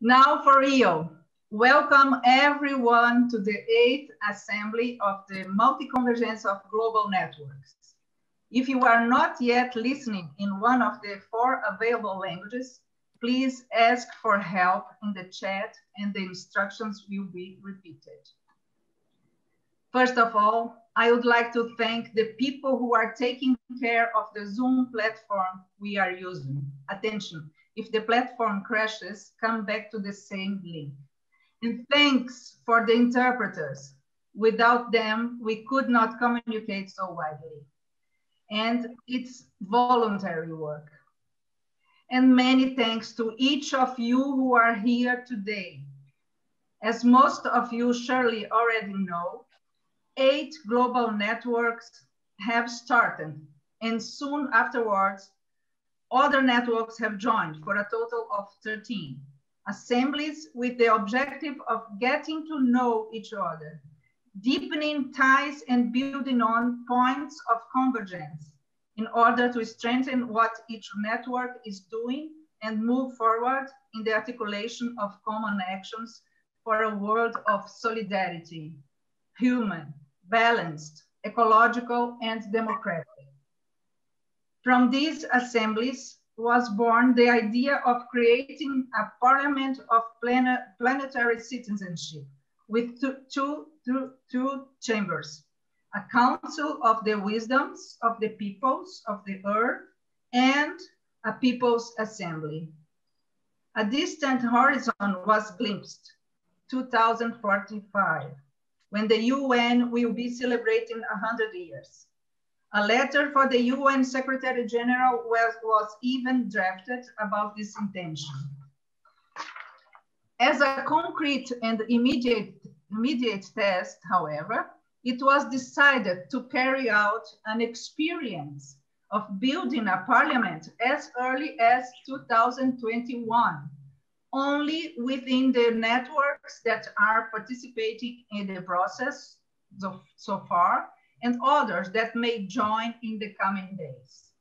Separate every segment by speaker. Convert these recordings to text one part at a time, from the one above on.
Speaker 1: Now for real. Welcome everyone to the eighth assembly of the Multi-Convergence of Global Networks. If you are not yet listening in one of the four available languages, please ask for help in the chat and the instructions will be repeated. First of all, I would like to thank the people who are taking care of the Zoom platform we are using. Attention, if the platform crashes, come back to the same link. And thanks for the interpreters. Without them, we could not communicate so widely. And it's voluntary work. And many thanks to each of you who are here today. As most of you surely already know, eight global networks have started and soon afterwards, other networks have joined for a total of 13 assemblies with the objective of getting to know each other, deepening ties and building on points of convergence in order to strengthen what each network is doing and move forward in the articulation of common actions for a world of solidarity, human, balanced, ecological, and democratic. From these assemblies was born the idea of creating a parliament of planet, planetary citizenship with two chambers, a council of the wisdoms of the peoples of the earth and a people's assembly. A distant horizon was glimpsed, 2045 when the UN will be celebrating 100 years. A letter for the UN Secretary General was, was even drafted about this intention. As a concrete and immediate, immediate test, however, it was decided to carry out an experience of building a parliament as early as 2021 only within the networks that are participating in the process so, so far and others that may join in the coming days.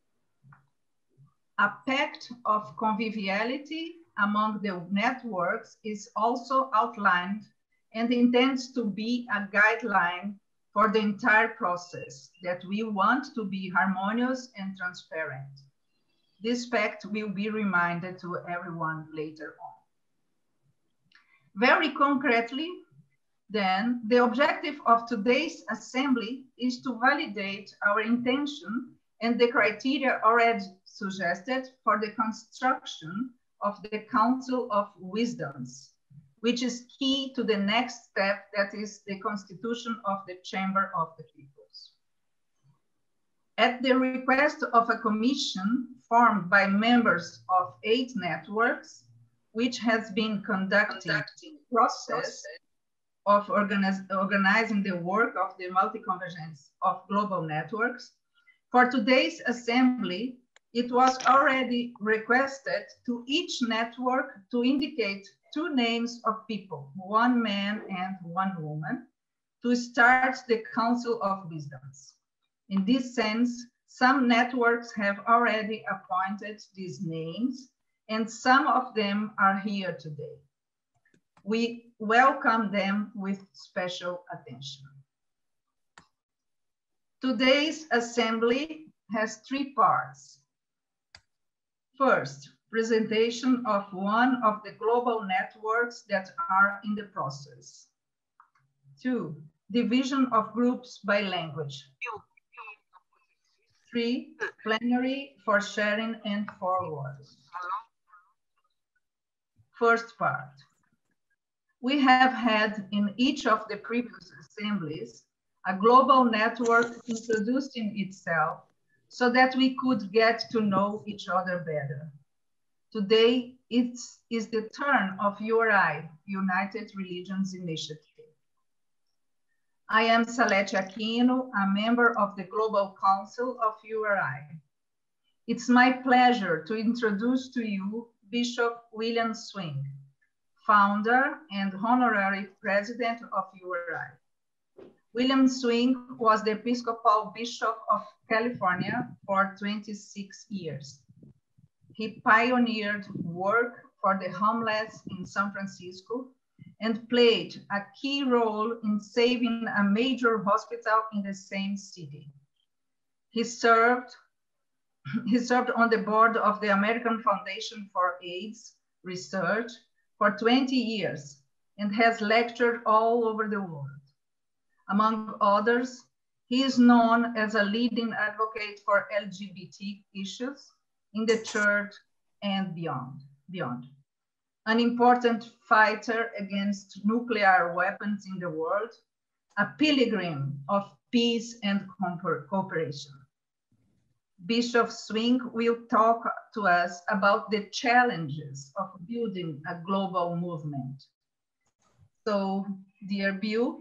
Speaker 1: A pact of conviviality among the networks is also outlined and intends to be a guideline for the entire process that we want to be harmonious and transparent. This pact will be reminded to everyone later on. Very concretely, then, the objective of today's assembly is to validate our intention and the criteria already suggested for the construction of the Council of Wisdoms, which is key to the next step that is the constitution of the Chamber of the Peoples. At the request of a commission formed by members of eight networks, which has been conducting, conducting process of organize, organizing the work of the multi-convergence of global networks. For today's assembly, it was already requested to each network to indicate two names of people, one man and one woman, to start the Council of Wisdoms. In this sense, some networks have already appointed these names and some of them are here today. We welcome them with special attention. Today's assembly has three parts. First, presentation of one of the global networks that are in the process. Two, division of groups by language. Three, plenary for sharing and forward. First part. We have had in each of the previous assemblies a global network introducing itself so that we could get to know each other better. Today, it is the turn of URI, United Religions Initiative. I am Salete Aquino, a member of the Global Council of URI. It's my pleasure to introduce to you Bishop William Swing, founder and honorary president of URI. William Swing was the Episcopal Bishop of California for 26 years. He pioneered work for the homeless in San Francisco and played a key role in saving a major hospital in the same city. He served, he served on the board of the American Foundation for AIDS Research for 20 years and has lectured all over the world. Among others, he is known as a leading advocate for LGBT issues in the church and beyond. beyond. An important fighter against nuclear weapons in the world, a pilgrim of peace and cooperation. Bishop Swing will talk to us about the challenges of building a global movement. So, dear Bill.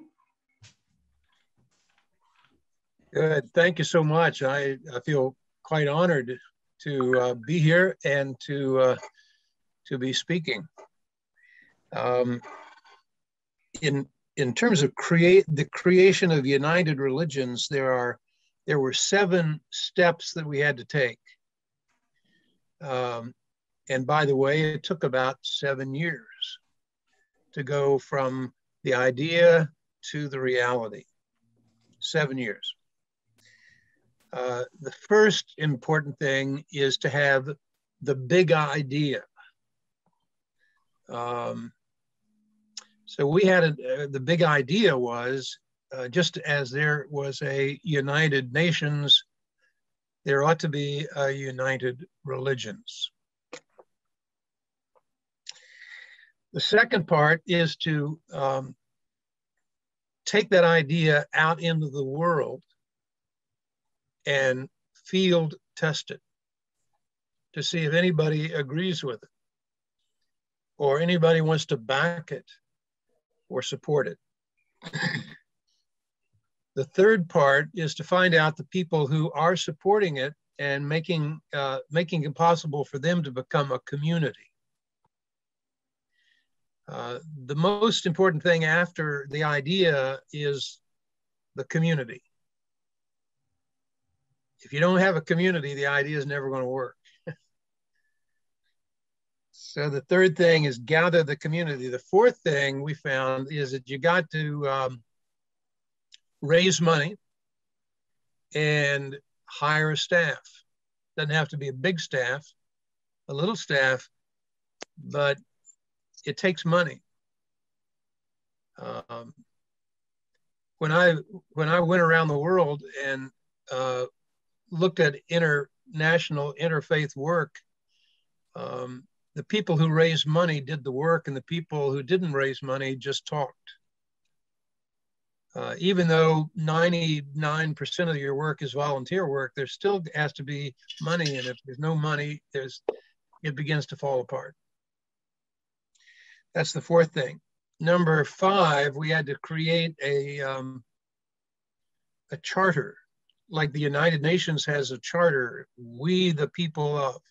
Speaker 2: Good. Thank you so much. I, I feel quite honored to uh, be here and to uh, to be speaking. Um, in in terms of create the creation of united religions, there are there were seven steps that we had to take. Um, and by the way, it took about seven years to go from the idea to the reality. Seven years. Uh, the first important thing is to have the big idea. Um, so we had a, uh, the big idea was uh, just as there was a United Nations, there ought to be a United Religions. The second part is to um, take that idea out into the world and field test it to see if anybody agrees with it or anybody wants to back it or support it. The third part is to find out the people who are supporting it and making, uh, making it possible for them to become a community. Uh, the most important thing after the idea is the community. If you don't have a community, the idea is never going to work. so the third thing is gather the community. The fourth thing we found is that you got to um, raise money and hire a staff. Doesn't have to be a big staff, a little staff, but it takes money. Um, when I when I went around the world and uh, looked at international interfaith work, um, the people who raised money did the work, and the people who didn't raise money just talked. Uh, even though 99% of your work is volunteer work, there still has to be money, and if there's no money, there's it begins to fall apart. That's the fourth thing. Number five, we had to create a um, a charter like the United Nations has a charter, we the people of.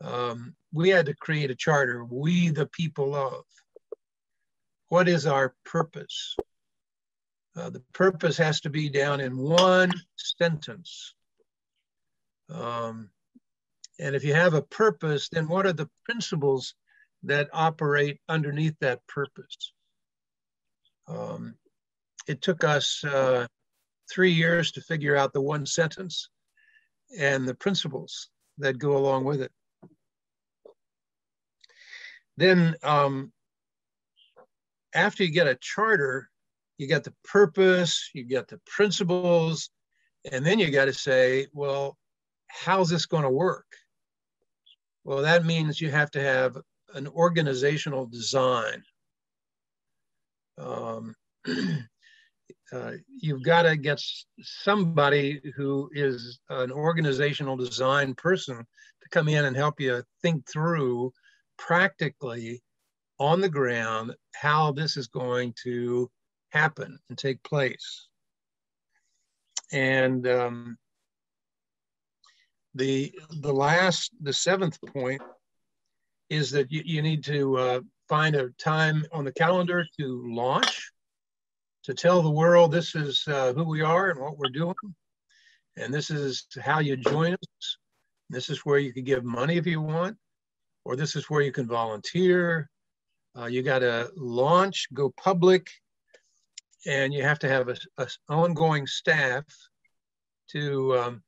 Speaker 2: Um, we had to create a charter, we the people of. What is our purpose? Uh, the purpose has to be down in one sentence. Um, and if you have a purpose, then what are the principles that operate underneath that purpose? Um, it took us uh, three years to figure out the one sentence and the principles that go along with it. Then, um, after you get a charter, you got the purpose, you got the principles, and then you got to say, well, how's this going to work? Well, that means you have to have an organizational design. Um, uh, you've got to get somebody who is an organizational design person to come in and help you think through practically on the ground how this is going to happen and take place. And um, the the last the seventh point is that you, you need to uh, find a time on the calendar to launch to tell the world this is uh, who we are and what we're doing. And this is how you join us. This is where you can give money if you want. or this is where you can volunteer. Uh, you got to launch, go public, and you have to have a, a ongoing staff to um,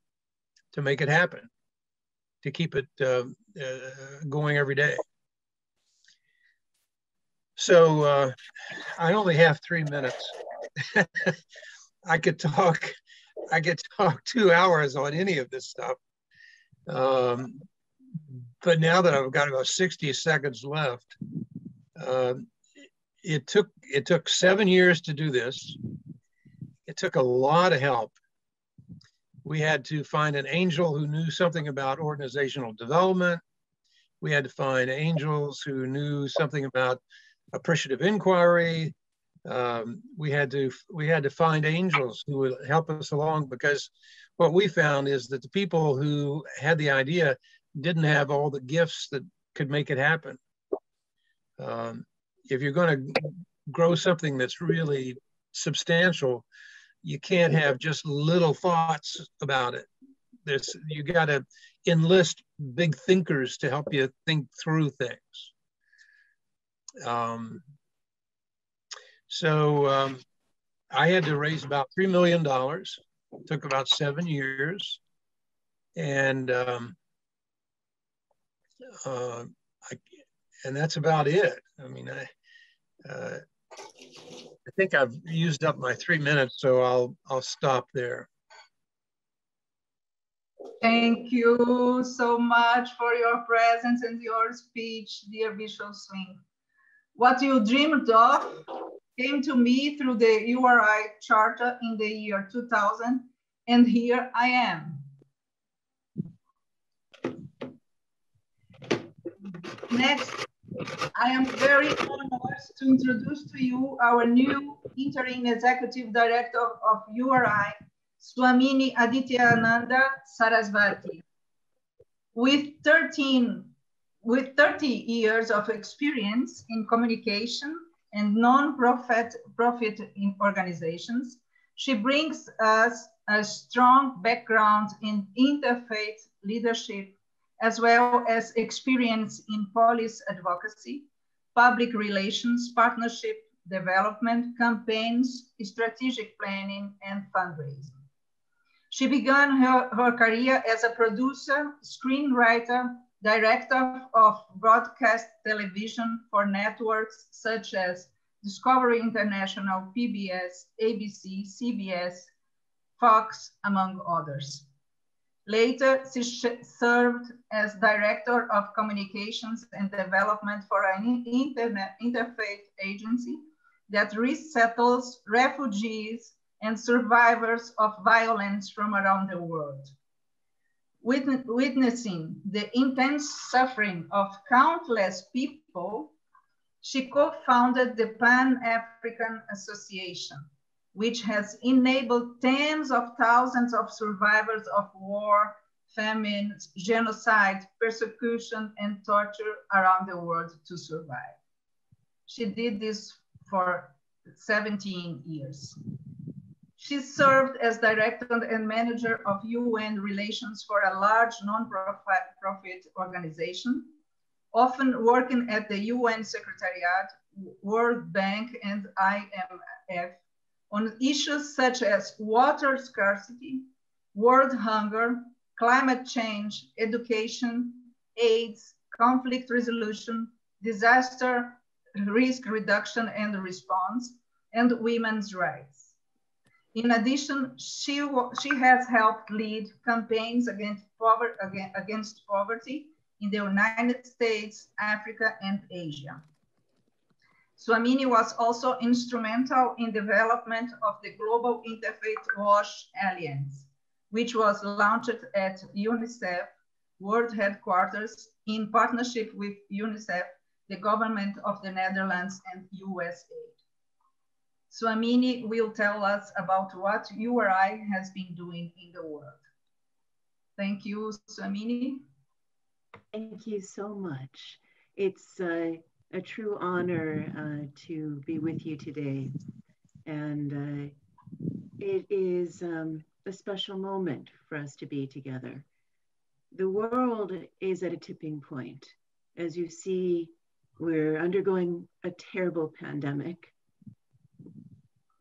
Speaker 2: to make it happen, to keep it uh, uh, going every day. So uh, I only have three minutes. I could talk, I could talk two hours on any of this stuff. Um, but now that I've got about 60 seconds left, uh, it took it took seven years to do this. It took a lot of help. We had to find an angel who knew something about organizational development. We had to find angels who knew something about appreciative inquiry. Um, we had to we had to find angels who would help us along because what we found is that the people who had the idea didn't have all the gifts that could make it happen. Um, if you're going to grow something that's really substantial, you can't have just little thoughts about it. There's you got to enlist big thinkers to help you think through things. Um, so um, I had to raise about $3 million. It took about seven years. And um, uh, I, and that's about it. I mean, I, uh, I think I've used up my three minutes, so I'll, I'll stop there.
Speaker 1: Thank you so much for your presence and your speech, dear Bishop Swing. What you dreamed of came to me through the URI Charter in the year 2000, and here I am. Next, I am very honored to introduce to you our new interim executive director of URI, Swamini Adityananda Sarasvati. With 13 with 30 years of experience in communication and non-profit profit in organizations, she brings us a strong background in interfaith leadership, as well as experience in police advocacy, public relations, partnership, development, campaigns, strategic planning, and fundraising. She began her, her career as a producer, screenwriter, director of broadcast television for networks such as Discovery International, PBS, ABC, CBS, Fox, among others. Later, she served as director of communications and development for an internet interfaith agency that resettles refugees and survivors of violence from around the world. Witnessing the intense suffering of countless people, she co-founded the Pan-African Association, which has enabled tens of thousands of survivors of war, famine, genocide, persecution, and torture around the world to survive. She did this for 17 years. She served as director and manager of UN relations for a large non-profit organization, often working at the UN Secretariat, World Bank, and IMF on issues such as water scarcity, world hunger, climate change, education, AIDS, conflict resolution, disaster risk reduction and response, and women's rights. In addition, she, she has helped lead campaigns against, against poverty in the United States, Africa, and Asia. Swamini was also instrumental in development of the Global Interfaith WASH Alliance, which was launched at UNICEF World Headquarters in partnership with UNICEF, the government of the Netherlands and USA. Swamini will tell us about what URI has been doing in the world. Thank you, Swamini.
Speaker 3: Thank you so much. It's uh, a true honor uh, to be with you today. And uh, it is um, a special moment for us to be together. The world is at a tipping point. as you see, we're undergoing a terrible pandemic.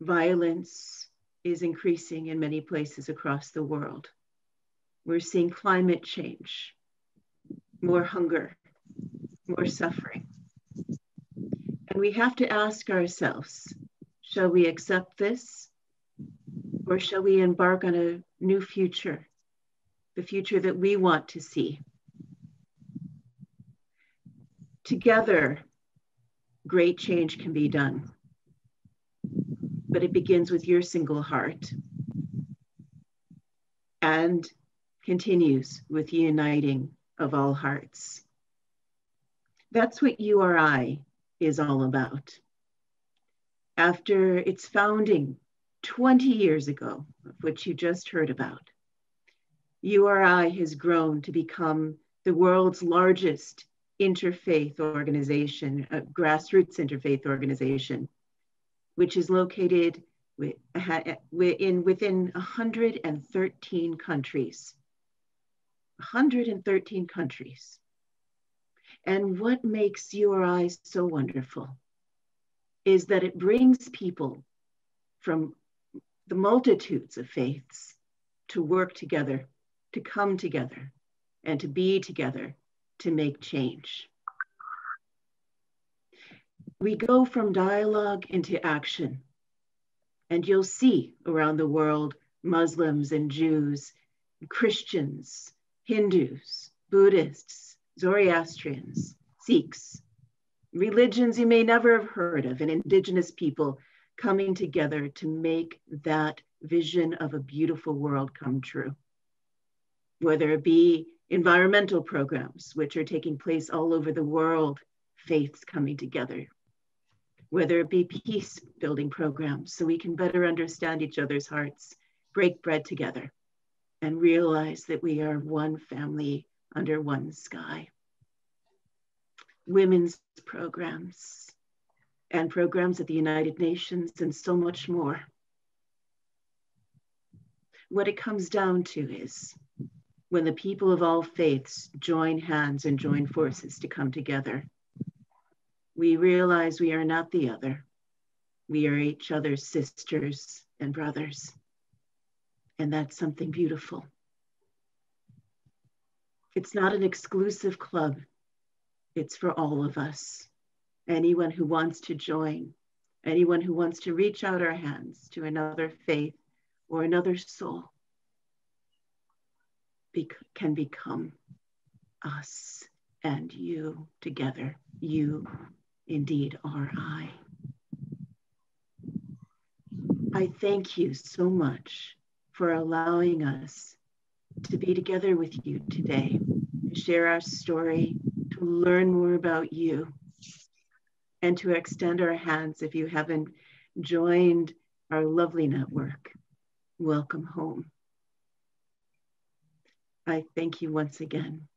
Speaker 3: Violence is increasing in many places across the world. We're seeing climate change, more hunger, more suffering. And we have to ask ourselves shall we accept this? Or shall we embark on a new future, the future that we want to see? Together, great change can be done, but it begins with your single heart and continues with the uniting of all hearts. That's what URI is all about. After its founding 20 years ago, of which you just heard about, URI has grown to become the world's largest interfaith organization, a grassroots interfaith organization, which is located eh, in, within 113 countries. 113 countries. And what makes URI so wonderful is that it brings people from the multitudes of faiths to work together, to come together, and to be together to make change. We go from dialogue into action. And you'll see around the world Muslims and Jews, Christians, Hindus, Buddhists, Zoroastrians, Sikhs, religions you may never have heard of, and indigenous people coming together to make that vision of a beautiful world come true. Whether it be environmental programs, which are taking place all over the world, faiths coming together, whether it be peace building programs so we can better understand each other's hearts, break bread together, and realize that we are one family under one sky. Women's programs and programs at the United Nations and so much more. What it comes down to is when the people of all faiths join hands and join forces to come together, we realize we are not the other. We are each other's sisters and brothers. And that's something beautiful. It's not an exclusive club, it's for all of us. Anyone who wants to join, anyone who wants to reach out our hands to another faith or another soul be- can become us and you together. You indeed are I. I thank you so much for allowing us to be together with you today, to share our story, to learn more about you, and to extend our hands if you haven't joined our lovely network. Welcome home. I thank you once again,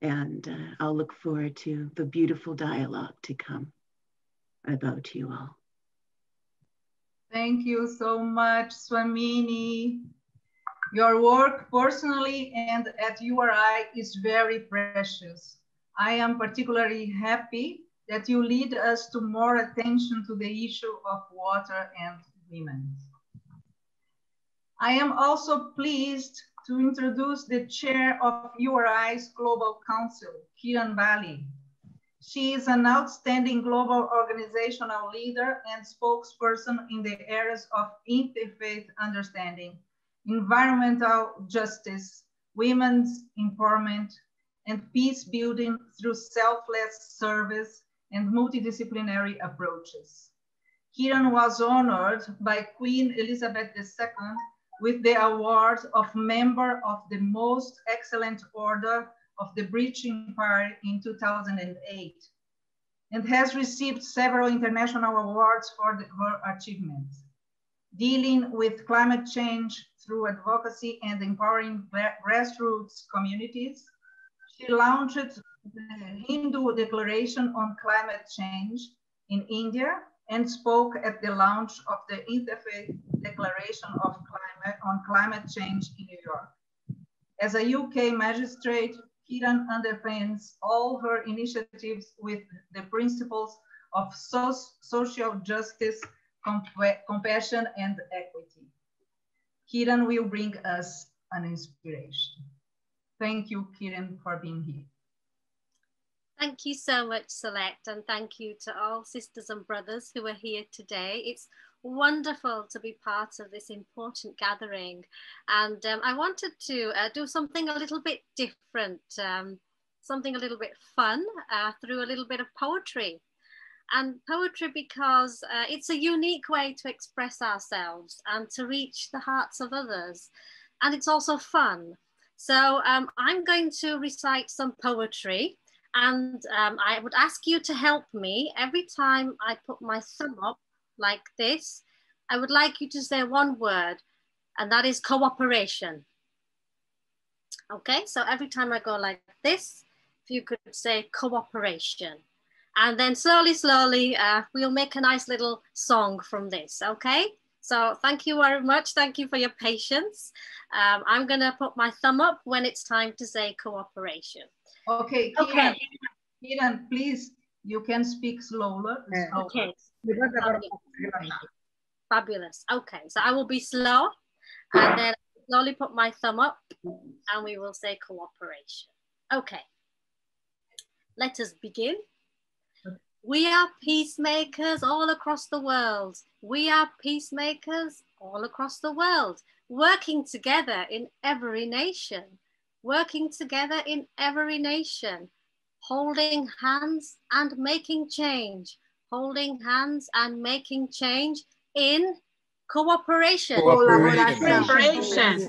Speaker 3: and uh, I'll look forward to the beautiful dialogue to come. To you all.
Speaker 1: Thank you so much, Swamini. Your work personally and at URI is very precious. I am particularly happy that you lead us to more attention to the issue of water and women. I am also pleased to introduce the chair of URI's Global Council, Kiran Bali. She is an outstanding global organizational leader and spokesperson in the areas of interfaith understanding, environmental justice, women's empowerment, and peace building through selfless service and multidisciplinary approaches. Kiran was honored by Queen Elizabeth II with the award of Member of the Most Excellent Order of the British Empire in 2008 and has received several international awards for her achievements. Dealing with climate change through advocacy and empowering grassroots communities, she launched the Hindu Declaration on Climate Change in India and spoke at the launch of the Interfaith Declaration of Climate, on Climate Change in New York. As a UK magistrate, Kiran underpins all her initiatives with the principles of so social justice, comp compassion, and equity. Kiran will bring us an inspiration. Thank you, Kiran, for being here.
Speaker 4: Thank you so much, Select, and thank you to all sisters and brothers who are here today. It's wonderful to be part of this important gathering. And um, I wanted to uh, do something a little bit different, um, something a little bit fun uh, through a little bit of poetry. And poetry because uh, it's a unique way to express ourselves and to reach the hearts of others. And it's also fun. So um, I'm going to recite some poetry and um, I would ask you to help me every time I put my thumb up like this. I would like you to say one word, and that is cooperation. Okay, so every time I go like this, if you could say cooperation. And then slowly, slowly, uh, we'll make a nice little song from this, okay? So thank you very much. Thank you for your patience. Um, I'm gonna put my thumb up when it's time to say cooperation.
Speaker 1: Okay, Kiran, okay. Kiran, please, you can speak slower. slower.
Speaker 4: Okay. Fabulous. Okay, so I will be slow and then slowly put my thumb up and we will say cooperation. Okay, let us begin. We are peacemakers all across the world. We are peacemakers all across the world, working together in every nation, working together in every nation, holding hands and making change, holding hands and making change in cooperation.
Speaker 5: Cooperation.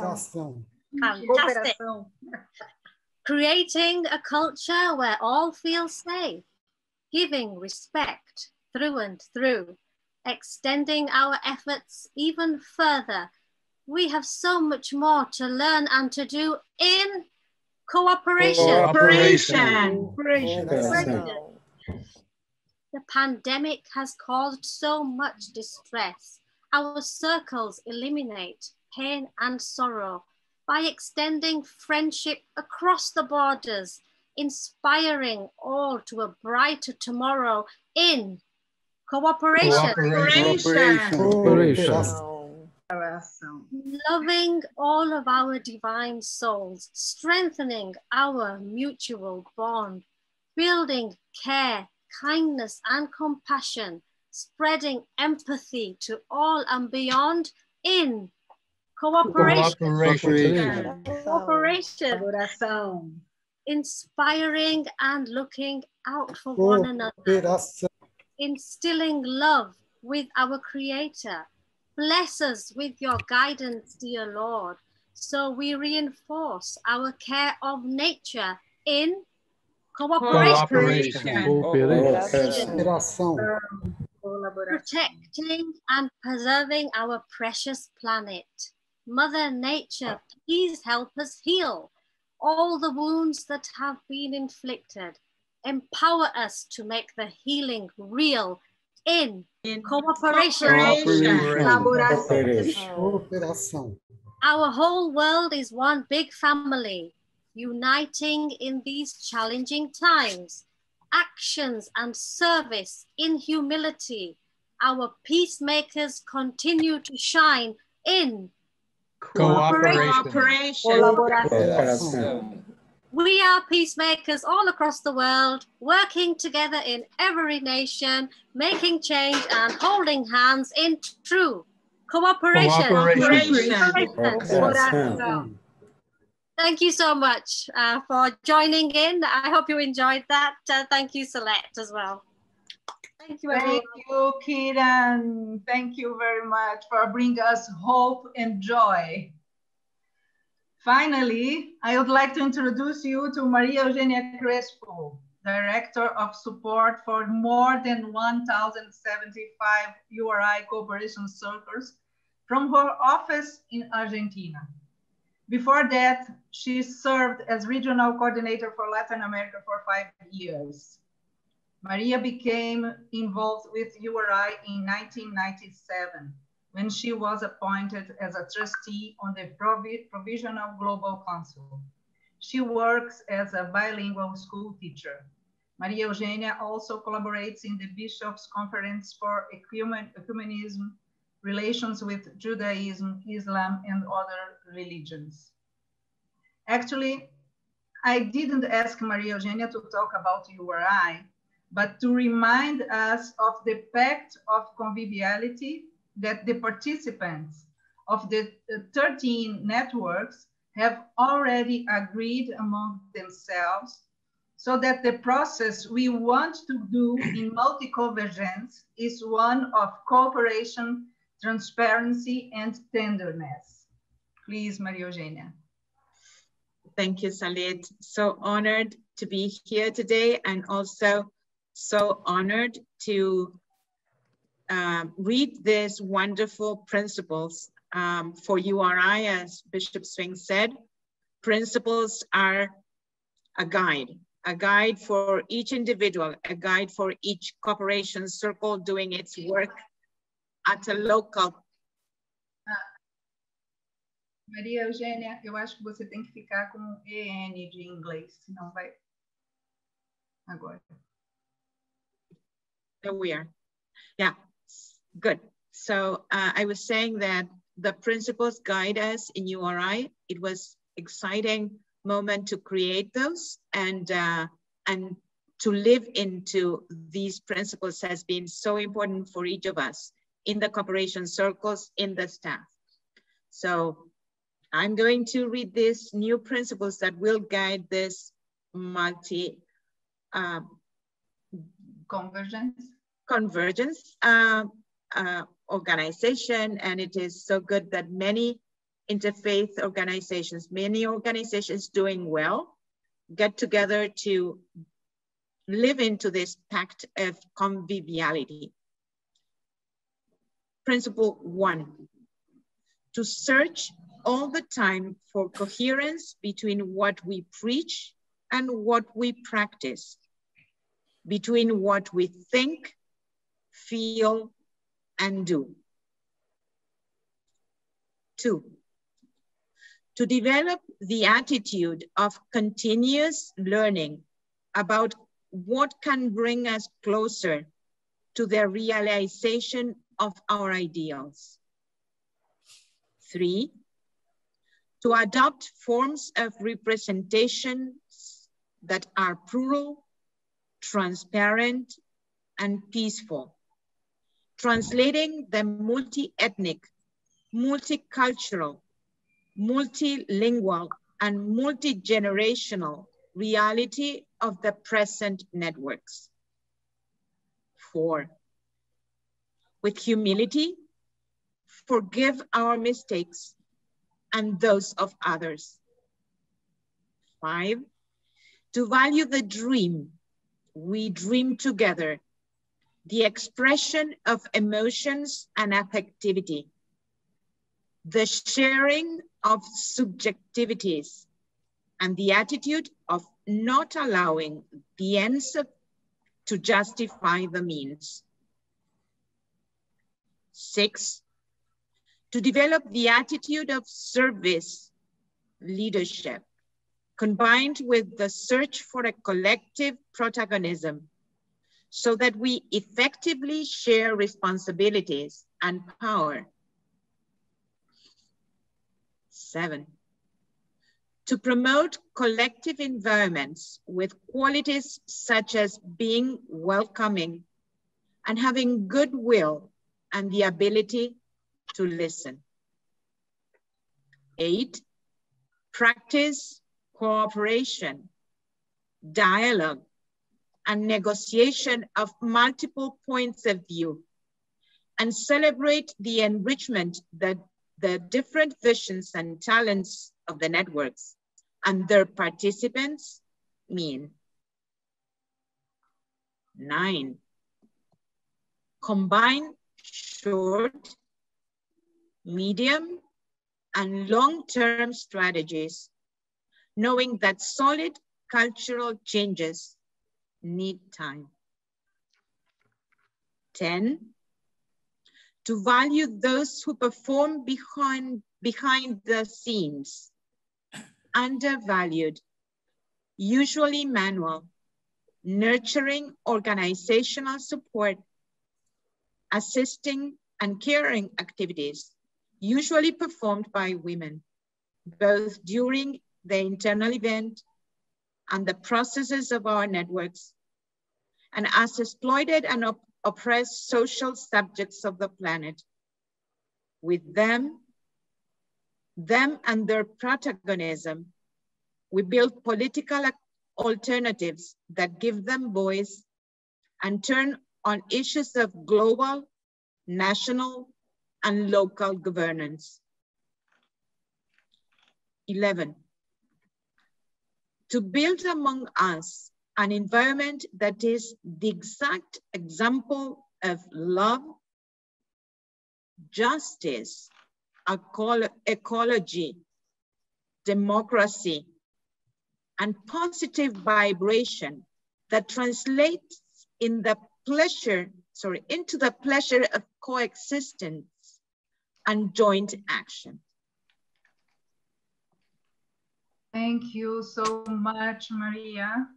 Speaker 4: Fantastic. Creating a culture where all feel safe, giving respect through and through, extending our efforts even further. We have so much more to learn and to do in cooperation.
Speaker 5: Cooperation.
Speaker 4: cooperation. The pandemic has caused so much distress. Our circles eliminate pain and sorrow by extending friendship across the borders, inspiring all to a brighter tomorrow in cooperation.
Speaker 5: Cooperation.
Speaker 2: Cooperation.
Speaker 4: Loving all of our divine souls, strengthening our mutual bond, building care, kindness and compassion, spreading empathy to all and beyond in cooperation.
Speaker 2: Cooperation.
Speaker 4: Cooperation. Inspiring and looking out for one another. Instilling love with our Creator. Bless us with your guidance, dear Lord, so we reinforce our care of nature in Cooperation.
Speaker 2: Cooperation.
Speaker 4: Protecting and preserving our precious planet. Mother Nature, please help us heal all the wounds that have been inflicted. Empower us to make the healing real in, in cooperation.
Speaker 5: Cooperation.
Speaker 4: Our whole world is one big family uniting in these challenging times, actions and service in humility. Our peacemakers continue to shine in
Speaker 5: cooperation.
Speaker 4: cooperation. We are peacemakers all across the world, working together in every nation, making change and holding hands in true cooperation.
Speaker 2: Cooperation.
Speaker 4: cooperation. Thank you so much uh, for joining in. I hope you enjoyed that. Uh, thank you, Select, as well.
Speaker 1: Thank you, everyone. Thank you, Kiran. Thank you very much for bringing us hope and joy. Finally, I would like to introduce you to Maria Eugenia Crespo, Director of Support for more than 1,075 URI cooperation circles from her office in Argentina. Before that, she served as regional coordinator for Latin America for five years. Maria became involved with URI in 1997 when she was appointed as a trustee on the Provisional Global Council. She works as a bilingual school teacher. Maria Eugenia also collaborates in the Bishops' Conference for Ecumen Ecumenism, relations with Judaism, Islam, and other religions. Actually, I didn't ask Maria Eugenia to talk about URI, but to remind us of the pact of conviviality that the participants of the uh, 13 networks have already agreed among themselves so that the process we want to do in multi-convergence is one of cooperation, transparency, and tenderness. Please, Maria Eugenia.
Speaker 6: Thank you, Salit. So honored to be here today and also so honored to uh, read these wonderful principles um, for URI, as Bishop Swing said. Principles are a guide, a guide for each individual, a guide for each cooperation circle doing its work at a local
Speaker 1: Maria Eugênia, eu acho que você tem que ficar com EN de inglês, senão vai. Agora.
Speaker 6: We are. Yeah, good. So uh, I was saying that the principles guide us in URI. It was exciting moment to create those and uh, and to live into these principles has been so important for each of us in the cooperation circles, in the staff. So I'm going to read these new principles that will guide this multi uh,
Speaker 1: convergence
Speaker 6: convergence uh, uh, organization. And it is so good that many interfaith organizations, many organizations doing well, get together to live into this pact of conviviality. Principle one, to search all the time for coherence between what we preach and what we practice, between what we think, feel, and do. Two, to develop the attitude of continuous learning about what can bring us closer to the realization of our ideals. Three, to adopt forms of representation that are plural, transparent, and peaceful, translating the multi-ethnic, multicultural, multilingual, and multi-generational reality of the present networks. Four, with humility, forgive our mistakes and those of others. Five, to value the dream we dream together, the expression of emotions and affectivity, the sharing of subjectivities, and the attitude of not allowing the ends to justify the means. Six, to develop the attitude of service leadership combined with the search for a collective protagonism so that we effectively share responsibilities and power. Seven, to promote collective environments with qualities such as being welcoming and having goodwill and the ability to listen. Eight, practice cooperation, dialogue, and negotiation of multiple points of view, and celebrate the enrichment that the different visions and talents of the networks and their participants mean. Nine, combine short, medium, and long-term strategies, knowing that solid cultural changes need time. 10, to value those who perform behind, behind the scenes, undervalued usually manual, nurturing organizational support, assisting and caring activities, usually performed by women, both during the internal event and the processes of our networks, and as exploited and op oppressed social subjects of the planet. With them, them and their protagonism, we build political alternatives that give them voice and turn on issues of global, national, and local governance. 11, to build among us an environment that is the exact example of love, justice, ecology, democracy, and positive vibration that translates in the pleasure, sorry, into the pleasure of coexistence and joint action.
Speaker 1: Thank you so much, Maria.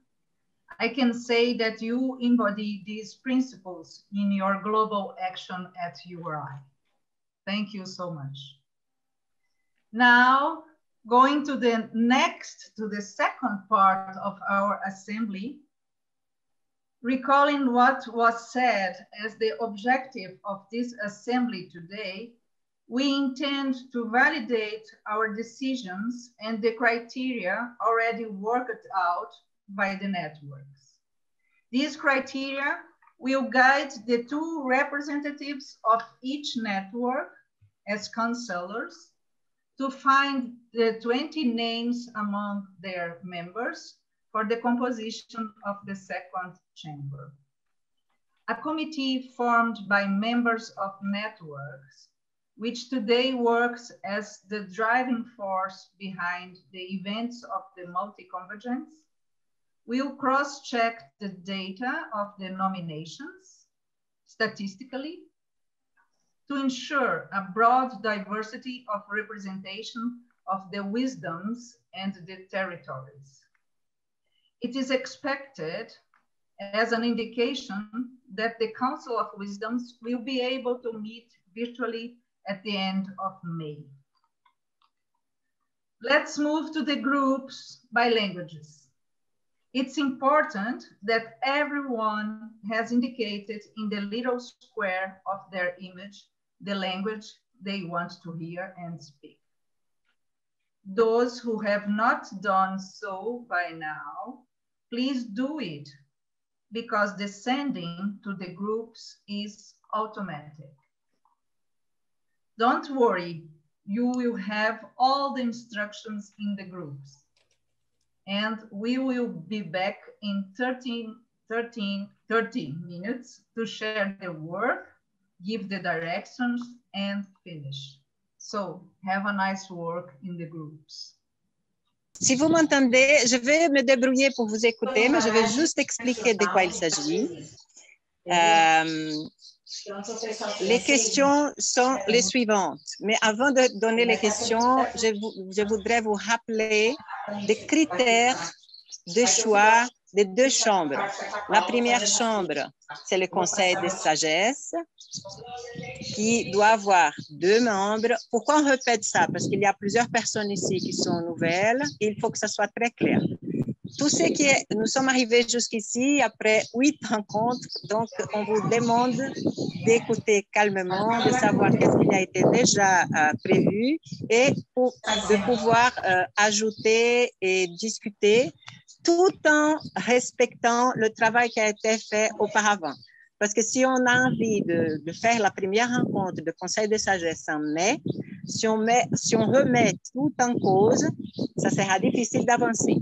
Speaker 1: I can say that you embody these principles in your global action at URI. Thank you so much. Now, going to the next, to the second part of our assembly, recalling what was said as the objective of this assembly today, we intend to validate our decisions and the criteria already worked out by the networks. These criteria will guide the two representatives of each network as counselors to find the 20 names among their members for the composition of the second chamber. A committee formed by members of networks which today works as the driving force behind the events of the multi-convergence, will cross-check the data of the nominations statistically to ensure a broad diversity of representation of the wisdoms and the territories. It is expected as an indication that the Council of Wisdoms will be able to meet virtually at the end of May. Let's move to the groups by languages. It's important that everyone has indicated in the little square of their image the language they want to hear and speak. Those who have not done so by now, please do it because the sending to the groups is automatic. Don't worry, you will have all the instructions in the groups. And we will be back in 13, 13, 13 minutes to share the work, give the directions, and finish. So have a nice work in the groups.
Speaker 7: Si vous m'entendez, je vais me débrouiller pour vous écouter, mais je vais juste expliquer de quoi il s'agit. Euh, les questions sont les suivantes. Mais avant de donner les questions, je, voudrais vous rappeler des critères de choix des deux chambres. La première chambre, c'est le conseil de sagesse qui doit avoir deux membres. Pourquoi on répète ça? Parce qu'il y a plusieurs personnes ici qui sont nouvelles. Il faut que ça soit très clair tout ce qui nous sommes arrivés jusqu'ici après huit rencontres, donc on vous demande d'écouter calmement, de savoir qu'est-ce qui a été déjà euh, prévu et de pouvoir euh, ajouter et discuter tout en respectant le travail qui a été fait auparavant. Parce que si on a envie de, de, faire la première rencontre de conseil de sagesse en mai, si on, met, si on remet tout en cause, ça sera difficile d'avancer.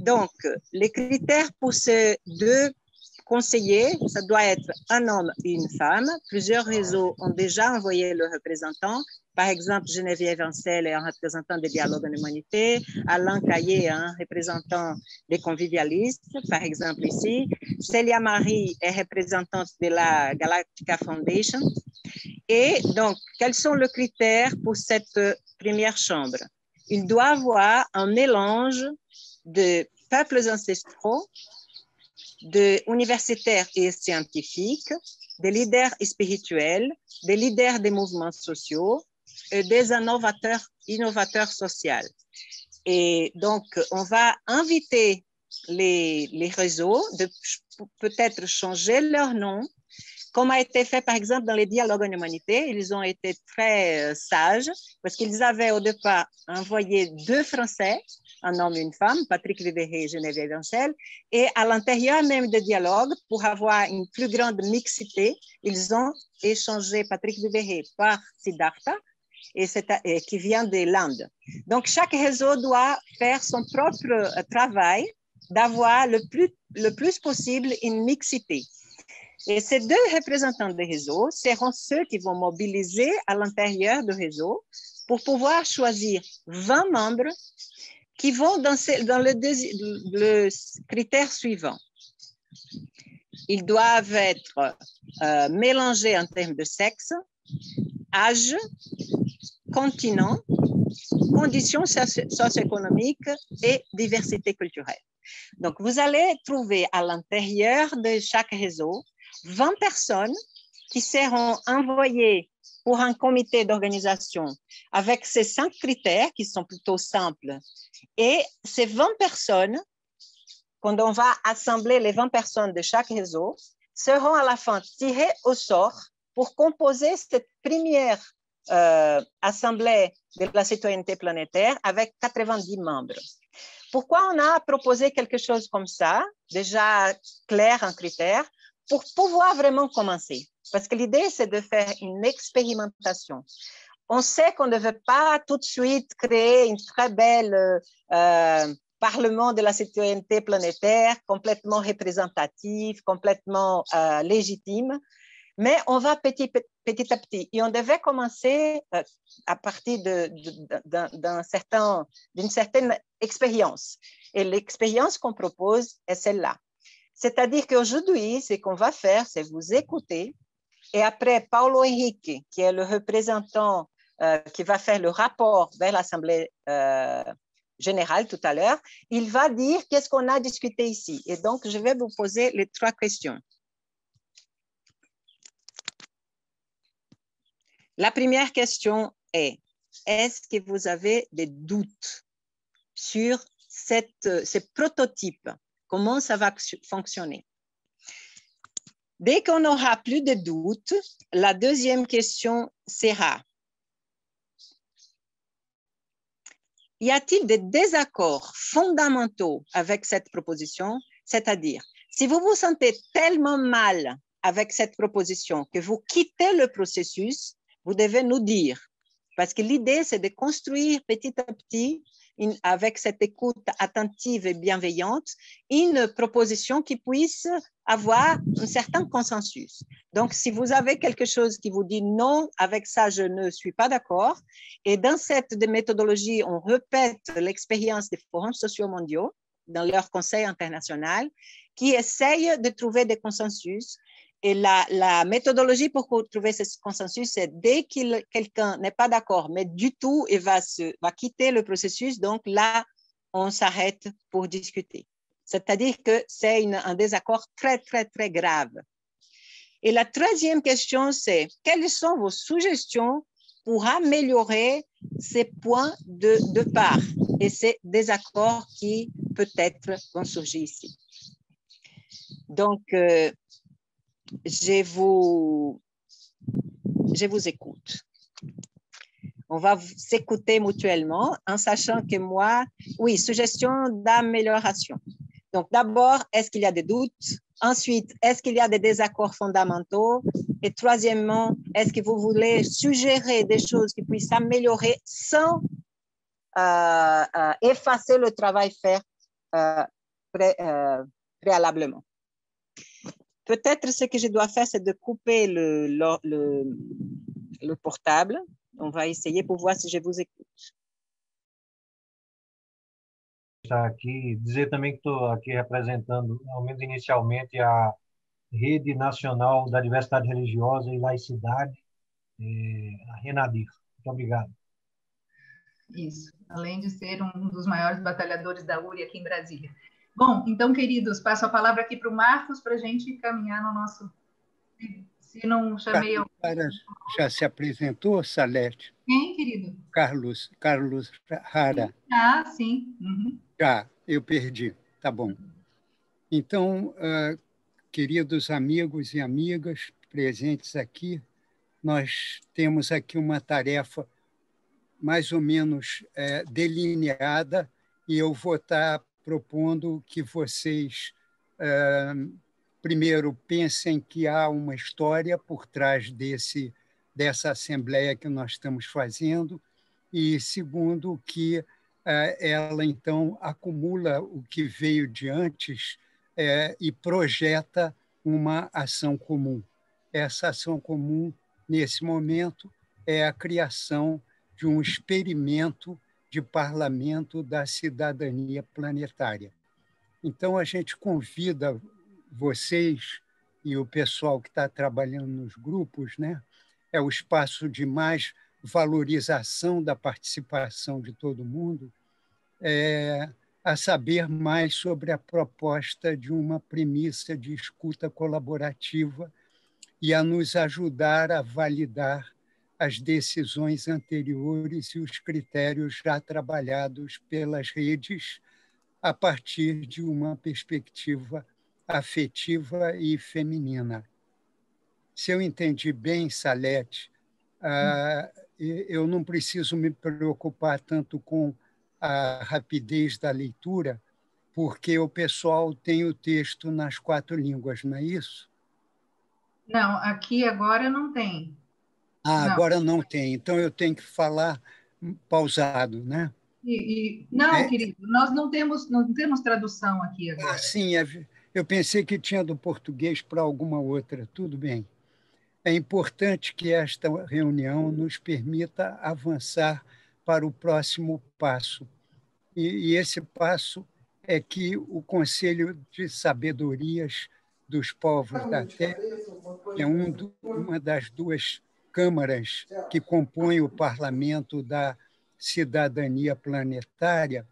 Speaker 7: Donc, les critères pour ces deux conseillers, ça doit être un homme et une femme. Plusieurs réseaux ont déjà envoyé leurs représentants. Par exemple, Geneviève Ancel est un représentant des dialogues en humanité, Alain Caillé est un représentant des convivialistes, par exemple ici. Célia Marie est représentante de la Galactica Foundation. Et donc, quels sont les critères pour cette première chambre? Il doit avoir un mélange de peuples ancestraux, de universitaires et scientifiques, des leaders spirituels, des leaders des mouvements sociaux et des innovateurs, innovateurs sociaux. Et donc, on va inviter les, les réseaux de peut-être changer leur nom, comme a été fait par exemple dans les dialogues en humanité. Ils ont été très euh, sages parce qu'ils avaient au départ envoyé deux Français, un homme et une femme, Patrick Viveré et Geneviève Ancel, et à l'intérieur même des dialogues, pour avoir une plus grande mixité, ils ont échangé Patrick Viveré par Siddhartha, et, qui vient de l'Inde. Donc, chaque réseau doit faire son propre euh, travail d'avoir le plus, le plus possible une mixité. Et ces deux représentants du réseau seront ceux qui vont mobiliser à l'intérieur du réseau pour pouvoir choisir 20 membres qui vont dans, le, critère suivant. Ils doivent être euh, mélangés en termes de sexe, âge, continent, conditions socio-économiques et diversité culturelle. Donc, vous allez trouver à l'intérieur de chaque réseau 20 personnes qui seront envoyées pour un comité d'organisation avec ces cinq critères qui sont plutôt simples. Et ces 20 personnes, quand on va assembler les 20 personnes de chaque réseau, seront à la fin tirées au sort pour composer cette première euh, assemblée de la citoyenneté planétaire avec 90 membres. Pourquoi on a proposé quelque chose comme ça, déjà clair en critères, pour pouvoir vraiment commencer Parce que l'idée, c'est de faire une expérimentation. On sait qu'on ne veut pas tout de suite créer une très belle euh, parlement de la citoyenneté planétaire complètement représentatif, complètement euh, légitime, mais on va petit, à petit. Et on devait commencer euh, à partir d'une certain, certaine expérience. Et l'expérience qu'on propose est celle-là. C'est-à-dire qu'aujourd'hui, ce qu'on va faire, c'est vous écouter. Et après, Paulo Henrique, qui est le représentant euh, qui va faire le rapport vers l'Assemblée euh, générale tout à l'heure, il va dire qu'est-ce qu'on a discuté ici. Et donc, je vais vous poser les trois questions. La première question est, est-ce que vous avez des doutes sur cette, ce prototype Comment ça va fonctionner Dès qu'on n'aura plus de doutes, la deuxième question sera, y a-t-il des désaccords fondamentaux avec cette proposition? C'est-à-dire, si vous vous sentez tellement mal avec cette proposition que vous quittez le processus, vous devez nous dire. Parce que l'idée, c'est de construire petit à petit, avec cette écoute attentive et bienveillante, une proposition qui puisse avoir un certain consensus. Donc, si vous avez quelque chose qui vous dit non, avec ça, je ne suis pas d'accord, et dans cette méthodologie, on répète l'expérience des forums sociaux mondiaux dans leur conseil international, qui essayent de trouver des consensus et la, méthodologie pour trouver ce consensus, c'est dès que quelqu'un n'est pas d'accord, mais du tout, il va, se, va quitter le processus, donc là, on s'arrête pour discuter. C'est-à-dire que c'est un désaccord très, très, très grave. Et la troisième question, c'est quelles sont vos suggestions pour améliorer ces points de, de part et ces désaccords qui peut-être vont surgir ici? Donc, euh, je vous, je vous écoute. On va s'écouter mutuellement en sachant que moi, oui, suggestion d'amélioration. Donc, d'abord, est-ce qu'il y a des doutes? Ensuite, est-ce qu'il y a des désaccords fondamentaux? Et troisièmement, est-ce que vous voulez suggérer des choses qui puissent s'améliorer sans euh, euh, effacer le travail fait euh, préalablement? Peut-être ce que je dois faire, c'est de couper le, le, le, portable. On va essayer pour voir si je vous écoute.
Speaker 8: Está aqui, dizer também que estou aqui representando, ao menos inicialmente, a Rede Nacional da Diversidade Religiosa e Laicidade, eh, a Renadir. Muito obrigado.
Speaker 1: Isso, além de ser um dos maiores batalhadores da URI aqui em Brasília. Bom, então, queridos, passo a palavra aqui para o Marcos para a gente caminhar no nosso. Se não chamei.
Speaker 5: Já se apresentou, Salete?
Speaker 1: Quem, querido?
Speaker 5: Carlos, Carlos Rara.
Speaker 1: Ah, sim. Uhum.
Speaker 5: Já, eu perdi. Tá bom. Então, uh, queridos amigos e amigas presentes aqui, nós temos aqui uma tarefa mais ou menos é, delineada e eu vou estar propondo que vocês, é, primeiro, pensem que há uma história por trás desse, dessa assembleia que nós estamos fazendo, e, segundo, que é, ela, então, acumula o que veio de antes é, e projeta uma ação comum. Essa ação comum, nesse momento, é a criação de um experimento de parlamento da cidadania planetária. Então, a gente convida vocês e o pessoal que está trabalhando nos grupos, né? é o espaço de mais valorização da participação de todo mundo, é, a saber mais sobre a proposta de uma premissa de escuta colaborativa e a nos ajudar a validar as decisões anteriores e os critérios já trabalhados pelas redes a partir de uma perspectiva afetiva e feminina. Se eu entendi bem, Salete, ah, eu não preciso me preocupar tanto com a rapidez da leitura, porque o pessoal tem o texto nas quatro línguas, não é isso?
Speaker 1: Não, aqui agora não tem.
Speaker 5: Ah, não. agora não tem. Então eu tenho que falar pausado, né?
Speaker 1: E, e... não, é... querido, nós não temos, não temos tradução aqui agora.
Speaker 5: Ah, sim, é... eu pensei que tinha do português para alguma outra. Tudo bem. É importante que esta reunião nos permita avançar para o próximo passo. E, e esse passo é que o Conselho de Sabedorias dos Povos da Terra é um do, uma das duas câmaras que compõem o parlamento da cidadania planetária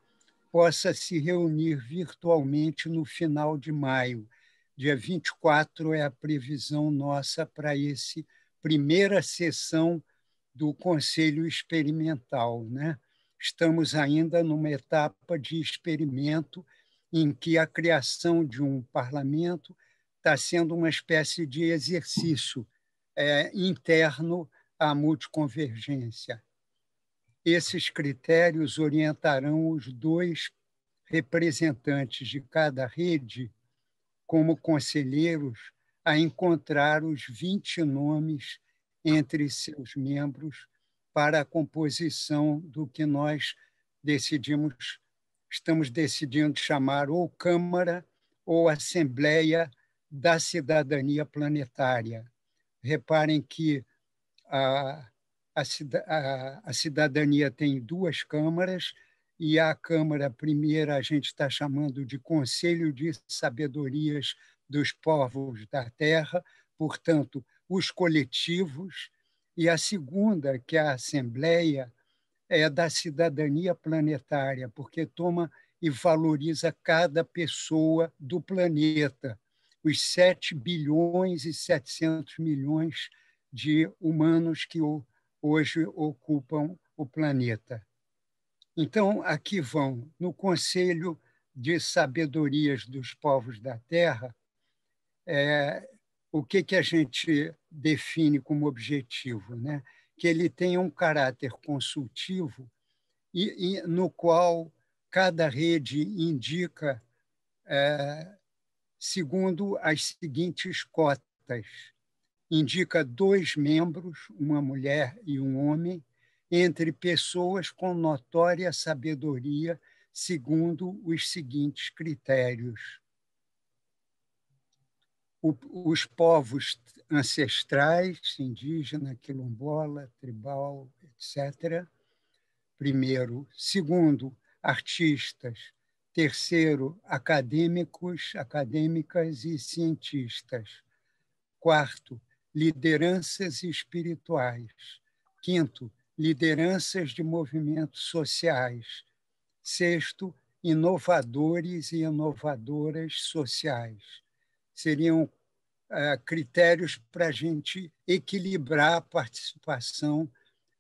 Speaker 5: possa se reunir virtualmente no final de maio. Dia 24 é a previsão nossa para esse primeira sessão do Conselho Experimental, né? Estamos ainda numa etapa de experimento em que a criação de um parlamento está sendo uma espécie de exercício é, interno à multiconvergência. Esses critérios orientarão os dois representantes de cada rede, como conselheiros, a encontrar os 20 nomes entre seus membros para a composição do que nós decidimos, estamos decidindo chamar ou Câmara ou Assembleia da Cidadania Planetária Reparem que a, a, a, cidadania tem duas câmaras, e a Câmara Primeira a gente está chamando de Conselho de Sabedorias dos Povos da Terra, portanto, os coletivos, e a segunda, que é a Assembleia, é da cidadania planetária, porque toma e valoriza cada pessoa do planeta, os 7 bilhões e 700 milhões de humanos que hoje ocupam o planeta. Então, aqui vão, no Conselho de Sabedorias dos Povos da Terra, é, o que, que a gente define como objetivo? Né? Que ele tenha um caráter consultivo e, e no qual cada rede indica é, segundo as seguintes cotas. Indica dois membros, uma mulher e um homem, entre pessoas com notória sabedoria, segundo os seguintes critérios. O, os povos ancestrais, indígena, quilombola, tribal, etc. Primeiro. Segundo, artistas, Terceiro, acadêmicos, acadêmicas e cientistas. Quarto, lideranças espirituais. Quinto, lideranças de movimentos sociais. Sexto, inovadores e inovadoras sociais. Seriam é, critérios para a gente equilibrar a participação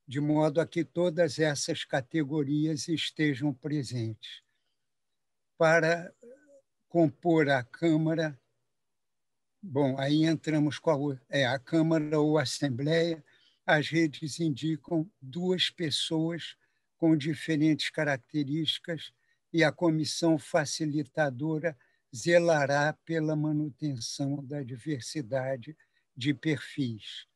Speaker 5: de modo a que todas essas categorias estejam presentes. Para compor a Câmara, bom, aí entramos com a, é, a Câmara ou a Assembleia, as redes indicam duas pessoas com diferentes características e a comissão facilitadora zelará pela manutenção da diversidade de perfis.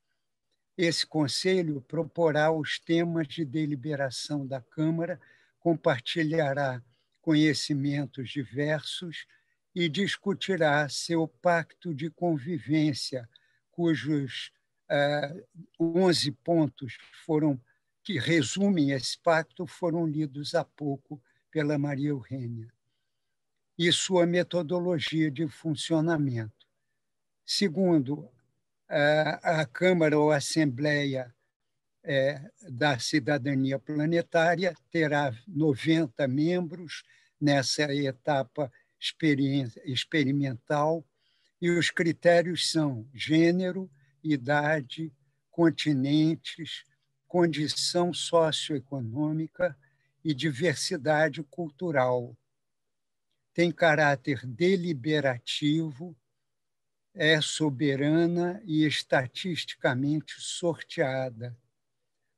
Speaker 5: Esse conselho proporá os temas de deliberação da Câmara, compartilhará conhecimentos diversos e discutirá seu pacto de convivência, cujos uh, ah, 11 pontos foram que resumem esse pacto foram lidos há pouco pela Maria Eugênia e sua metodologia de funcionamento. Segundo, a Câmara ou Assembleia é, da Cidadania Planetária terá 90 membros nessa etapa experimental e os critérios são gênero, idade, continentes, condição socioeconômica e diversidade cultural. Tem caráter deliberativo, é soberana e estatisticamente sorteada.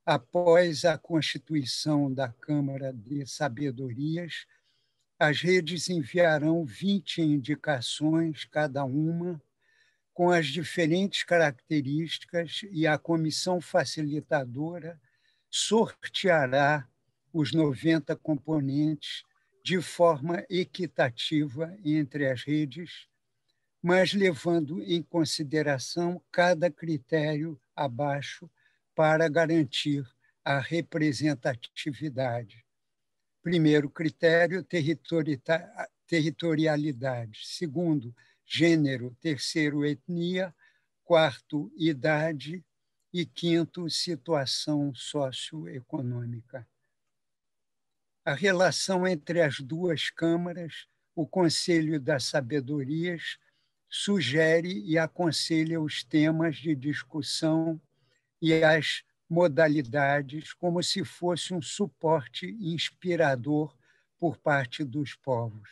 Speaker 5: Após a constituição da Câmara de Sabedorias, as redes enviarão 20 indicações, cada uma, com as diferentes características, e a comissão facilitadora sorteará os 90 componentes de forma equitativa entre as redes, mas levando em consideração cada critério abaixo para garantir a representatividade. Primeiro critério, territorialidade. Segundo, gênero. Terceiro, etnia. Quarto, idade. E quinto, situação socioeconômica a relação entre as duas câmaras, o Conselho das Sabedorias sugere e aconselha os temas de discussão e as modalidades como se fosse um suporte inspirador por parte dos povos.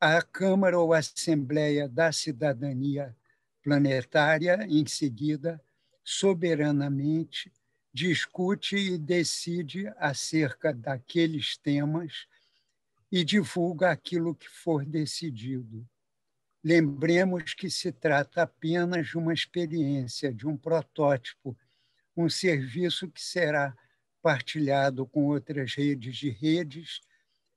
Speaker 5: A Câmara ou Assembleia da Cidadania Planetária, em seguida, soberanamente discute e decide acerca daqueles temas e divulga aquilo que for decidido. Lembremos que se trata apenas de uma experiência, de um protótipo, um serviço que será partilhado com outras redes de redes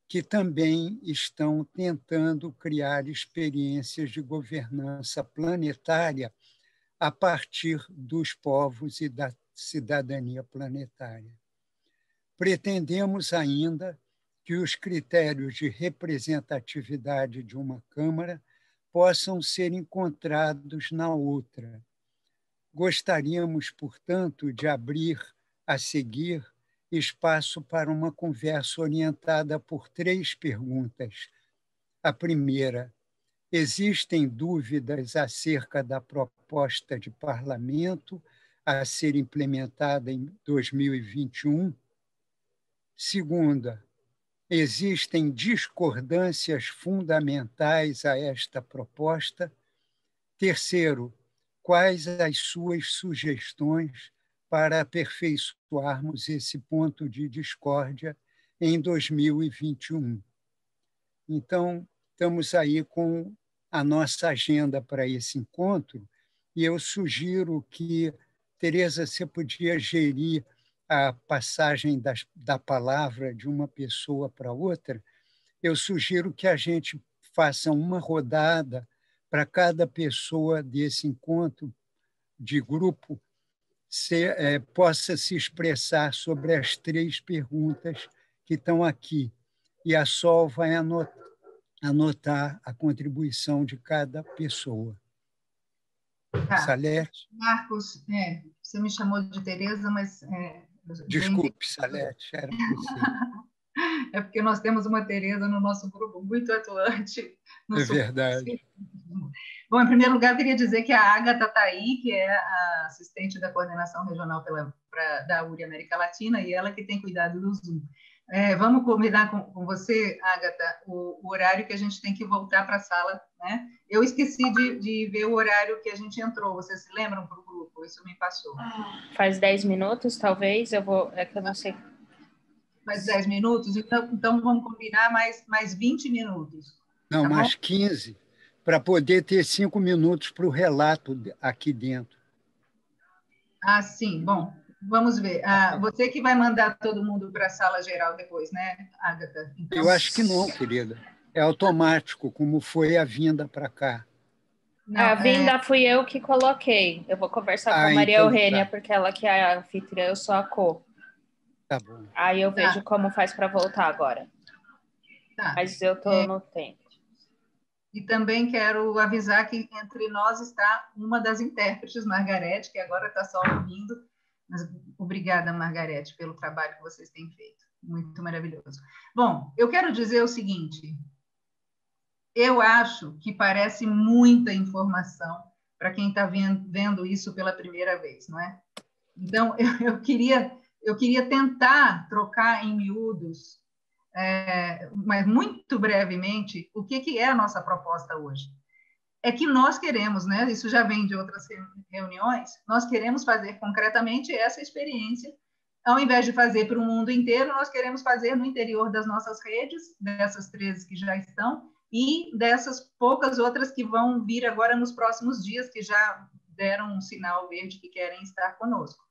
Speaker 5: que também estão tentando criar experiências de governança planetária a partir dos povos e da cidadania planetária. Pretendemos ainda que os critérios de representatividade de uma Câmara possam ser encontrados na outra. Gostaríamos, portanto, de abrir a seguir espaço para uma conversa orientada por três perguntas. A primeira, existem dúvidas acerca da proposta de parlamento a ser implementada em 2021. Segunda, existem discordâncias fundamentais a esta proposta. Terceiro, quais as suas sugestões para aperfeiçoarmos esse ponto de discórdia em 2021? Então, estamos aí com a nossa agenda para esse encontro e eu sugiro que Tereza, você podia gerir a passagem das, da palavra de uma pessoa para outra? Eu sugiro que a gente faça uma rodada para cada pessoa desse encontro de grupo se, é, possa se expressar sobre as três perguntas que estão aqui. E a Sol vai anotar, anotar a contribuição de cada pessoa.
Speaker 1: Tá. Salete. Marcos, é, você me chamou de Tereza, mas. É,
Speaker 5: Desculpe. Salete, era você.
Speaker 1: É porque nós temos uma Tereza no nosso grupo muito atuante.
Speaker 5: é verdade.
Speaker 1: Bom, em primeiro lugar, eu queria dizer que a Agatha está aí, que é a assistente da coordenação regional pela, pra, da URI América Latina, e ela que tem cuidado do Zoom. É, vamos combinar com, com você, Agatha, o, o, horário que a gente tem que voltar para a sala. Né? Eu esqueci de, de, ver o horário que a gente entrou. Vocês se lembram para o grupo? Isso me passou.
Speaker 9: Faz 10 minutos, talvez. Eu vou. É que eu não sei.
Speaker 1: Faz 10 minutos? Então, então vamos combinar mais, mais 20 minutos.
Speaker 5: Não, tá mais bom? 15, para poder ter cinco minutos para o relato aqui dentro.
Speaker 1: Ah, sim. Bom, Vamos ver. Ah, você que vai mandar todo mundo para a sala geral depois, né, Agatha?
Speaker 5: Então... Eu acho que não, querida. É automático, como foi a vinda para cá.
Speaker 9: Não, a vinda é... fui eu que coloquei. Eu vou conversar ah, com a Maria então, Eugênia, tá. porque ela que é a anfitriã, eu sou a co.
Speaker 5: Tá bom.
Speaker 9: Aí eu vejo tá. como faz para voltar agora. Tá. Mas eu estou é... no tempo.
Speaker 1: E também quero avisar que entre nós está uma das intérpretes, Margarete, que agora está só ouvindo mas obrigada, Margarete, pelo trabalho que vocês têm feito. Muito maravilhoso. Bom, eu quero dizer o seguinte: eu acho que parece muita informação para quem está vendo isso pela primeira vez, não é? Então, eu, eu queria, eu queria tentar trocar em miúdos, é, mas muito brevemente, o que, que é a nossa proposta hoje é que nós queremos, né? Isso já vem de outras reuniões. Nós queremos fazer concretamente essa experiência. Ao invés de fazer para o mundo inteiro, nós queremos fazer no interior das nossas redes, dessas 13 que já estão, e dessas poucas outras que vão vir agora nos próximos dias, que já deram um sinal verde que querem estar conosco.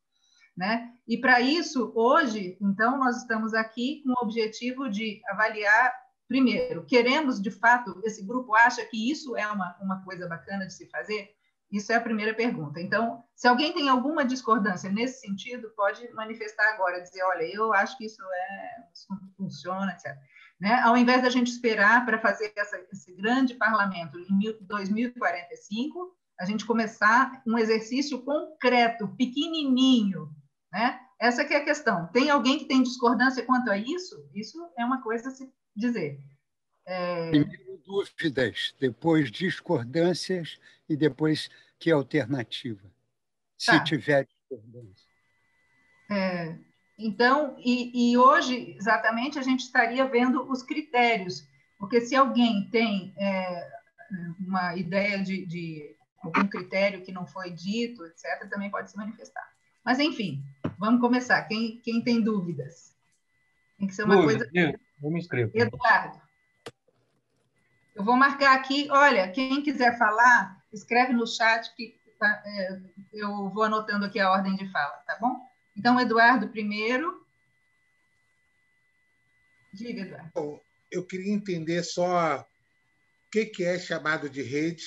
Speaker 1: Né? E para isso, hoje, então, nós estamos aqui com o objetivo de avaliar Primeiro, queremos de fato, esse grupo acha que isso é uma, uma coisa bacana de se fazer? Isso é a primeira pergunta. Então, se alguém tem alguma discordância nesse sentido, pode manifestar agora, dizer, olha, eu acho que isso é isso funciona, etc. Né? Ao invés da gente esperar para fazer essa, esse grande parlamento em 2045, a gente começar um exercício concreto, pequenininho, né? Essa que é a questão. Tem alguém que tem discordância quanto a isso? Isso é uma coisa a se dizer.
Speaker 5: É... Primeiro dúvidas, depois discordâncias e depois que alternativa, tá. se tiver discordância.
Speaker 1: É, então, e, e, hoje, exatamente, a gente estaria vendo os critérios, porque se alguém tem é, uma ideia de, de, algum critério que não foi dito, etc., também pode se manifestar. Mas, enfim, vamos começar. Quem, quem tem dúvidas? Tem que ser uma Dúvida, coisa.
Speaker 8: Eu me inscrevo.
Speaker 1: Eduardo. Eu vou marcar aqui. Olha, quem quiser falar, escreve no chat que tá, é, eu vou anotando aqui a ordem de fala, tá bom? Então, Eduardo primeiro. Diga, Eduardo. Bom,
Speaker 10: eu queria entender só o que, que é chamado de rede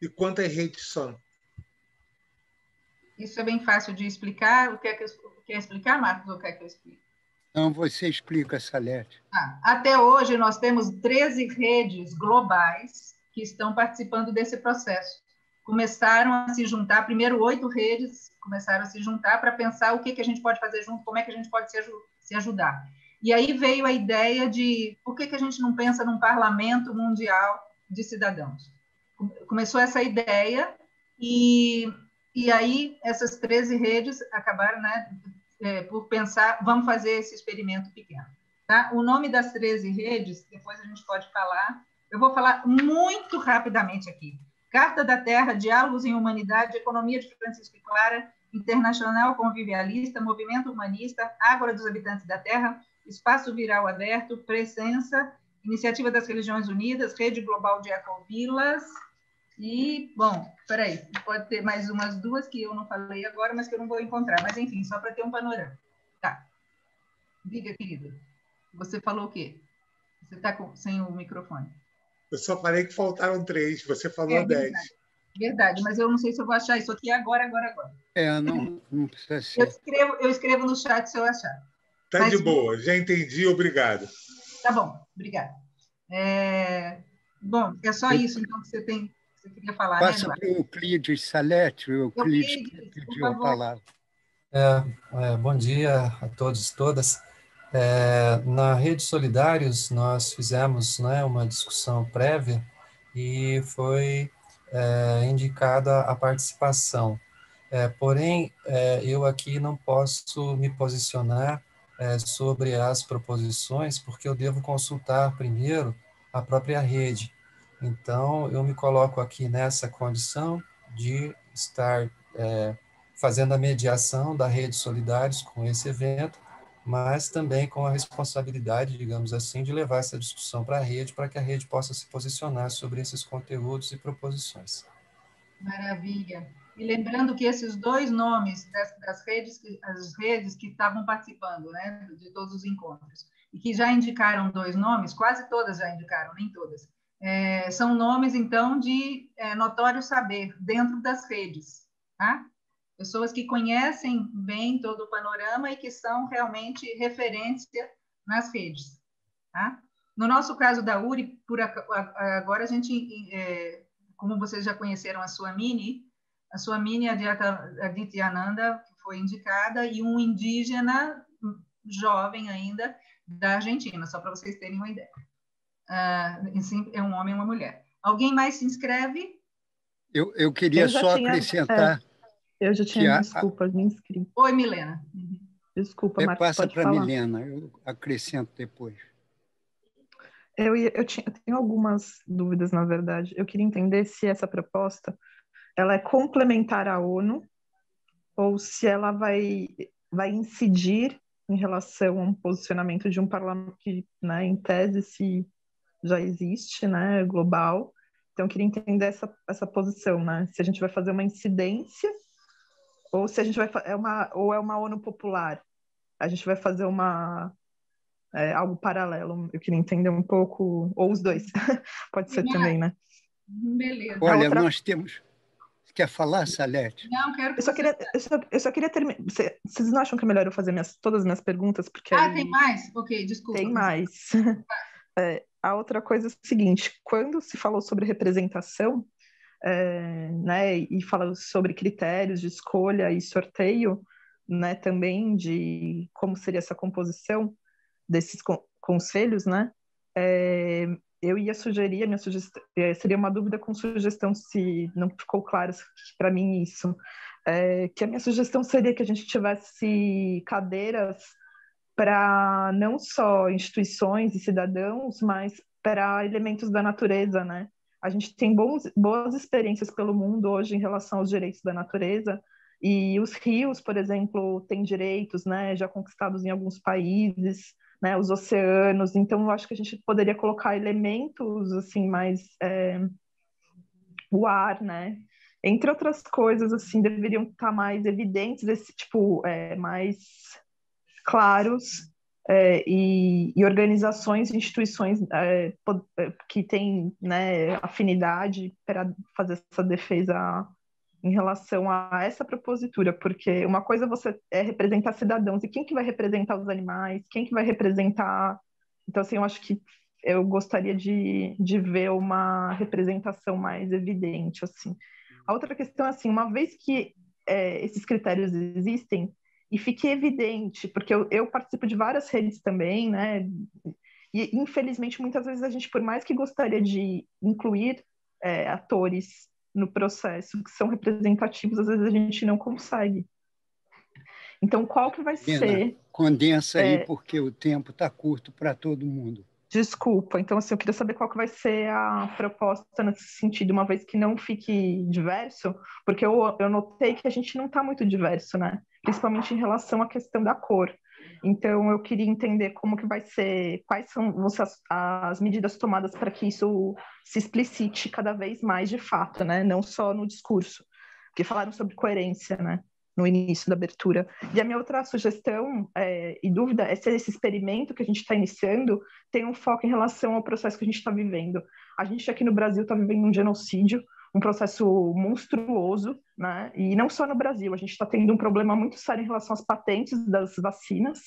Speaker 10: e quantas redes são.
Speaker 1: Isso é bem fácil de explicar. O que é que eu, quer explicar, Marcos, ou quer que eu explique?
Speaker 5: Não, você explica, Salete.
Speaker 1: Ah, até hoje, nós temos 13 redes globais que estão participando desse processo. Começaram a se juntar, primeiro oito redes começaram a se juntar para pensar o que, que a gente pode fazer junto, como é que a gente pode se, se ajudar. E aí veio a ideia de por que, que a gente não pensa num parlamento mundial de cidadãos. Começou essa ideia e, e aí essas 13 redes acabaram né, é, por pensar, vamos fazer esse experimento pequeno. Tá? O nome das 13 redes, depois a gente pode falar, eu vou falar muito rapidamente aqui. Carta da Terra, Diálogos em Humanidade, Economia de Francisco e Clara, Internacional Convivialista, Movimento Humanista, Ágora dos Habitantes da Terra, Espaço Viral Aberto, Presença, Iniciativa das Religiões Unidas, Rede Global de Ecovilas, e, bom, peraí, pode ter mais umas duas que eu não falei agora, mas que eu não vou encontrar. Mas, enfim, só para ter um panorama. Tá. Diga, querido. Você falou o quê? Você está sem o microfone.
Speaker 10: Eu só falei que faltaram três, você falou é, dez.
Speaker 1: Verdade. verdade, mas eu não sei se eu vou achar isso aqui agora, agora, agora.
Speaker 5: É, não, não precisa ser.
Speaker 1: Eu escrevo, eu escrevo no chat se eu achar.
Speaker 10: Tá mas, de boa, já entendi, obrigado.
Speaker 1: Tá bom, obrigada. É... Bom, é só isso, então, que você tem você queria falar,
Speaker 5: né, Passa né, para o Euclides Salete, o Euclides, que pediu a palavra.
Speaker 11: É, é, bom dia a todos e todas. É, na Rede Solidários, nós fizemos né, uma discussão prévia e foi é, indicada a participação. É, porém, é, eu aqui não posso me posicionar é, sobre as proposições, porque eu devo consultar primeiro a própria rede. Então, eu me coloco aqui nessa condição de estar é, fazendo a mediação da Rede Solidários com esse evento, mas também com a responsabilidade, digamos assim, de levar essa discussão para a rede, para que a rede possa se posicionar sobre esses conteúdos e proposições.
Speaker 1: Maravilha. E lembrando que esses dois nomes das, das redes, as redes que estavam participando, né, de todos os encontros, e que já indicaram dois nomes, quase todas já indicaram, nem todas, é, são nomes, então, de é, notório saber dentro das redes, tá? Pessoas que conhecem bem todo o panorama e que são realmente referência nas redes, tá? No nosso caso da URI, por agora a gente, é, como vocês já conheceram a sua mini, a sua mini Aditya Ananda foi indicada e um indígena jovem ainda da Argentina, só para vocês terem uma ideia. Uh, é um homem e uma mulher. Alguém mais se inscreve?
Speaker 5: Eu, eu queria eu só tinha, acrescentar.
Speaker 12: É, eu já tinha, a, desculpa, me inscrevi.
Speaker 1: Oi, Milena.
Speaker 12: Desculpa,
Speaker 5: Marcos, Passa para Milena, eu acrescento depois.
Speaker 12: Eu, eu, tinha, eu tenho algumas dúvidas, na verdade. Eu queria entender se essa proposta ela é complementar à ONU ou se ela vai, vai incidir em relação a um posicionamento de um parlamento que, né, em tese, se já existe, né, global. Então, eu queria entender essa, essa posição, né? Se a gente vai fazer uma incidência ou se a gente vai é uma ou é uma ONU popular. A gente vai fazer uma é, algo paralelo. Eu queria entender um pouco ou os dois. Pode ser também, né?
Speaker 1: Beleza.
Speaker 5: Olha, outra... nós temos Quer falar, Salete?
Speaker 1: Não, quero
Speaker 12: que eu só queria, eu só, eu só queria terminar. Vocês não acham que é melhor eu fazer minhas, todas as minhas perguntas? Porque
Speaker 1: ah, aí... tem mais? Ok, desculpa.
Speaker 12: Tem mais. É, a outra coisa é o seguinte: quando se falou sobre representação, é, né, e fala sobre critérios de escolha e sorteio, né, também de como seria essa composição desses conselhos, né, é, eu ia sugerir, minha sugestão, é, seria uma dúvida com sugestão, se não ficou claro para mim isso, é, que a minha sugestão seria que a gente tivesse cadeiras para não só instituições e cidadãos, mas para elementos da natureza, né? A gente tem bons, boas experiências pelo mundo hoje em relação aos direitos da natureza, e os rios, por exemplo, têm direitos, né, já conquistados em alguns países, né, os oceanos. Então, eu acho que a gente poderia colocar elementos assim mais é, o ar, né? Entre outras coisas, assim, deveriam estar mais evidentes, esse tipo, é, mais claros é, e, e, organizações, instituições é, é, que têm né, afinidade para fazer essa defesa em relação a essa propositura, porque uma coisa você é representar cidadãos, e quem que vai representar os animais, quem que vai representar... Então, assim, eu acho que eu gostaria de, de ver uma representação mais evidente, assim. A outra questão é assim, uma vez que é, esses critérios existem, e fique evidente, porque eu, eu participo de várias redes também, né, e infelizmente muitas vezes a gente, por mais que gostaria de incluir é, atores no processo que são representativos, às vezes a gente não consegue. Então, qual que vai ser?
Speaker 5: Condensa é, aí, porque o tempo está curto para todo mundo.
Speaker 12: Desculpa. Então, assim, eu queria saber qual que vai ser a proposta nesse sentido, uma vez que não fique diverso, porque eu, eu notei que a gente não está muito diverso, né? Principalmente em relação à questão da cor. Então, eu queria entender como que vai ser, quais são as, as medidas tomadas para que isso se explicite cada vez mais de fato, né? Não só no discurso. Porque falaram sobre coerência, né? No início da abertura. E a minha outra sugestão é, e dúvida é se esse experimento que a gente está iniciando tem um foco em relação ao processo que a gente está vivendo. A gente aqui no Brasil está vivendo um genocídio, um processo monstruoso, né? E não só no Brasil, a gente está tendo um problema muito sério em relação às patentes das vacinas.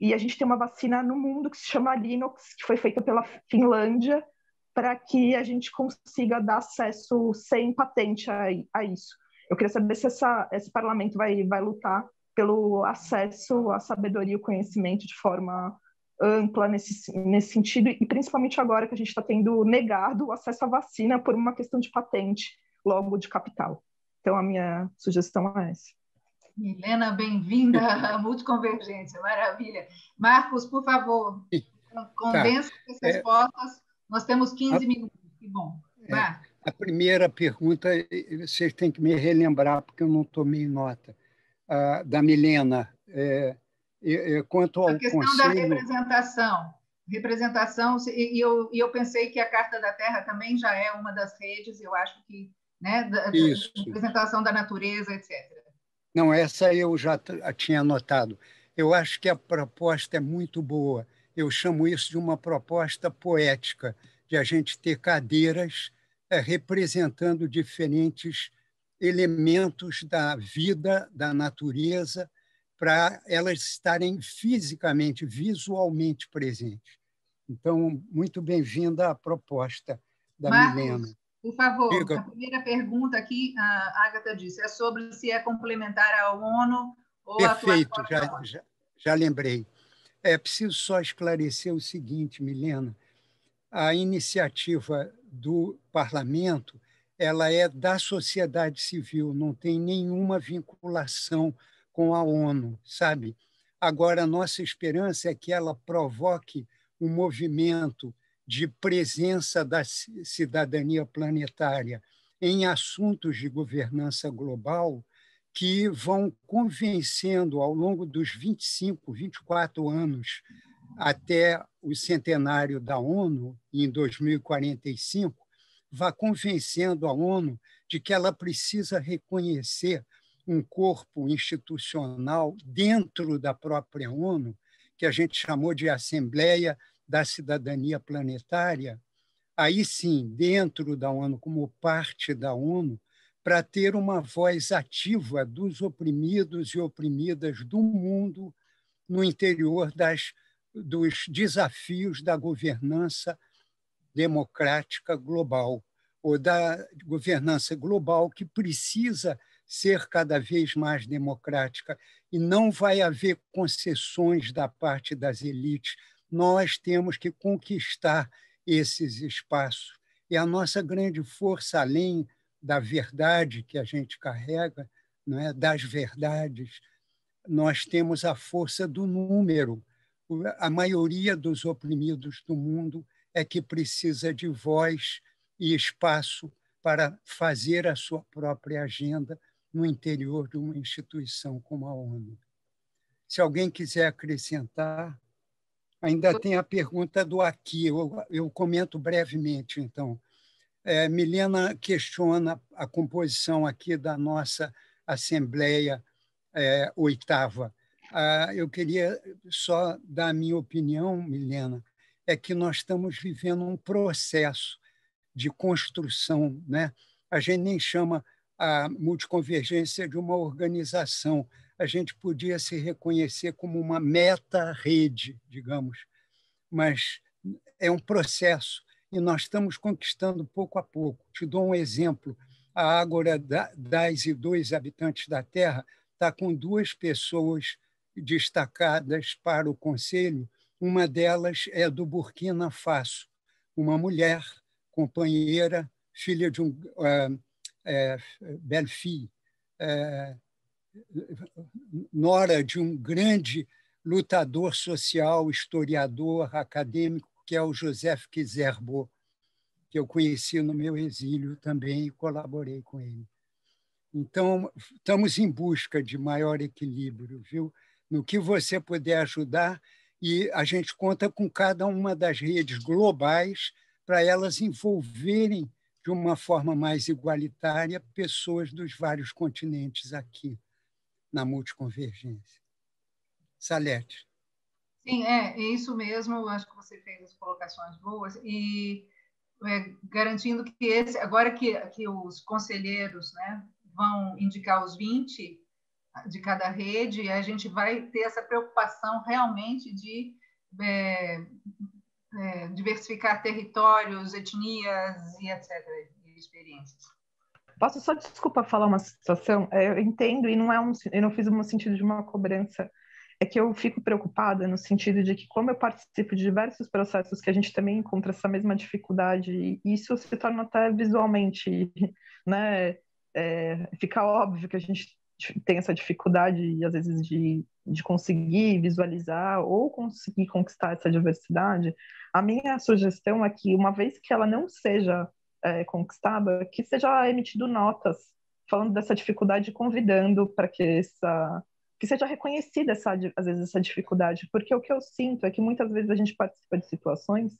Speaker 12: E a gente tem uma vacina no mundo que se chama Linux, que foi feita pela Finlândia, para que a gente consiga dar acesso sem patente a, a, isso. Eu queria saber se essa, esse parlamento vai, vai lutar pelo acesso à sabedoria e conhecimento de forma ampla nesse, nesse sentido, e principalmente agora que a gente está tendo negado o acesso à vacina por uma questão de patente, logo de capital. Então, a minha sugestão é essa.
Speaker 1: Milena, bem-vinda à Multiconvergência, maravilha. Marcos, por favor, condense tá. essas é, fotos. Nós temos 15 a, minutos, que bom.
Speaker 5: É, a primeira pergunta, vocês têm que me relembrar, porque eu não tomei nota, uh, da Milena. É, quanto ao
Speaker 1: a questão
Speaker 5: conselho...
Speaker 1: da representação. Representação, e eu, e eu pensei que a Carta da Terra também já é uma das redes, eu acho que, né, da, Isso. representação da natureza, etc.
Speaker 5: Não, essa eu já tinha anotado. Eu acho que a proposta é muito boa. Eu chamo isso de uma proposta poética, de a gente ter cadeiras é, representando diferentes elementos da vida, da natureza, para elas estarem fisicamente, visualmente presentes. Então, muito bem-vinda à proposta da Marcos, Milena.
Speaker 1: Por favor, Diga. a primeira pergunta aqui, a Agatha disse, é sobre se é complementar à ONU ou
Speaker 5: Perfeito, já, já, já lembrei. É preciso só esclarecer o seguinte, Milena, a iniciativa do parlamento ela é da sociedade civil, não tem nenhuma vinculação com a ONU, sabe? Agora, a nossa esperança é que ela provoque um movimento de presença da cidadania planetária em assuntos de governança global que vão convencendo ao longo dos 25, 24 anos até o centenário da ONU, em 2045, vá convencendo a ONU de que ela precisa reconhecer um corpo institucional dentro da própria ONU, que a gente chamou de Assembleia da cidadania planetária, aí sim, dentro da ONU, como parte da ONU, para ter uma voz ativa dos oprimidos e oprimidas do mundo no interior das, dos desafios da governança democrática global, ou da governança global que precisa ser cada vez mais democrática e não vai haver concessões da parte das elites nós temos que conquistar esses espaços. E a nossa grande força, além da verdade que a gente carrega, não é? das verdades, nós temos a força do número. A maioria dos oprimidos do mundo é que precisa de voz e espaço para fazer a sua própria agenda no interior de uma instituição como a ONU. Se alguém quiser acrescentar, Ainda tem a pergunta do aqui, eu, eu comento brevemente, então. É, Milena questiona a composição aqui da nossa Assembleia é, Oitava. Ah, eu queria só dar a minha opinião, Milena, é que nós estamos vivendo um processo de construção. Né? A gente nem chama a multiconvergência de uma organização, a gente podia se reconhecer como uma meta-rede, digamos, mas é um processo e nós estamos conquistando pouco a pouco. Te dou um exemplo: a Ágora das e dois habitantes da Terra está com duas pessoas destacadas para o Conselho. Uma delas é do Burkina Faso, uma mulher, companheira, filha de um uh, Belfi, é, nora de um grande lutador social, historiador, acadêmico, que é o Joseph Kizerbo, que eu conheci no meu exílio também e colaborei com ele. Então, estamos em busca de maior equilíbrio, viu? No que você puder ajudar, e a gente conta com cada uma das redes globais para elas envolverem de uma forma mais igualitária pessoas dos vários continentes aqui na multiconvergência. Salete.
Speaker 1: Sim, é, é isso mesmo. Eu acho que você fez as colocações boas e é, garantindo que esse, agora que, que os conselheiros né, vão indicar os 20 de cada rede, a gente vai ter essa preocupação realmente de é, é, diversificar territórios, etnias e etc. Experiências.
Speaker 12: Posso só, desculpa, falar uma situação? É, eu entendo e não é um, eu não fiz no sentido de uma cobrança. É que eu fico preocupada no sentido de que, como eu participo de diversos processos que a gente também encontra essa mesma dificuldade, e isso se torna até visualmente, né? É, fica óbvio que a gente tem essa dificuldade, às vezes, de, de conseguir visualizar ou conseguir conquistar essa diversidade. A minha sugestão é que, uma vez que ela não seja é, conquistada, que seja emitido notas falando dessa dificuldade, convidando para que essa que seja reconhecida essa às vezes essa dificuldade, porque o que eu sinto é que muitas vezes a gente participa de situações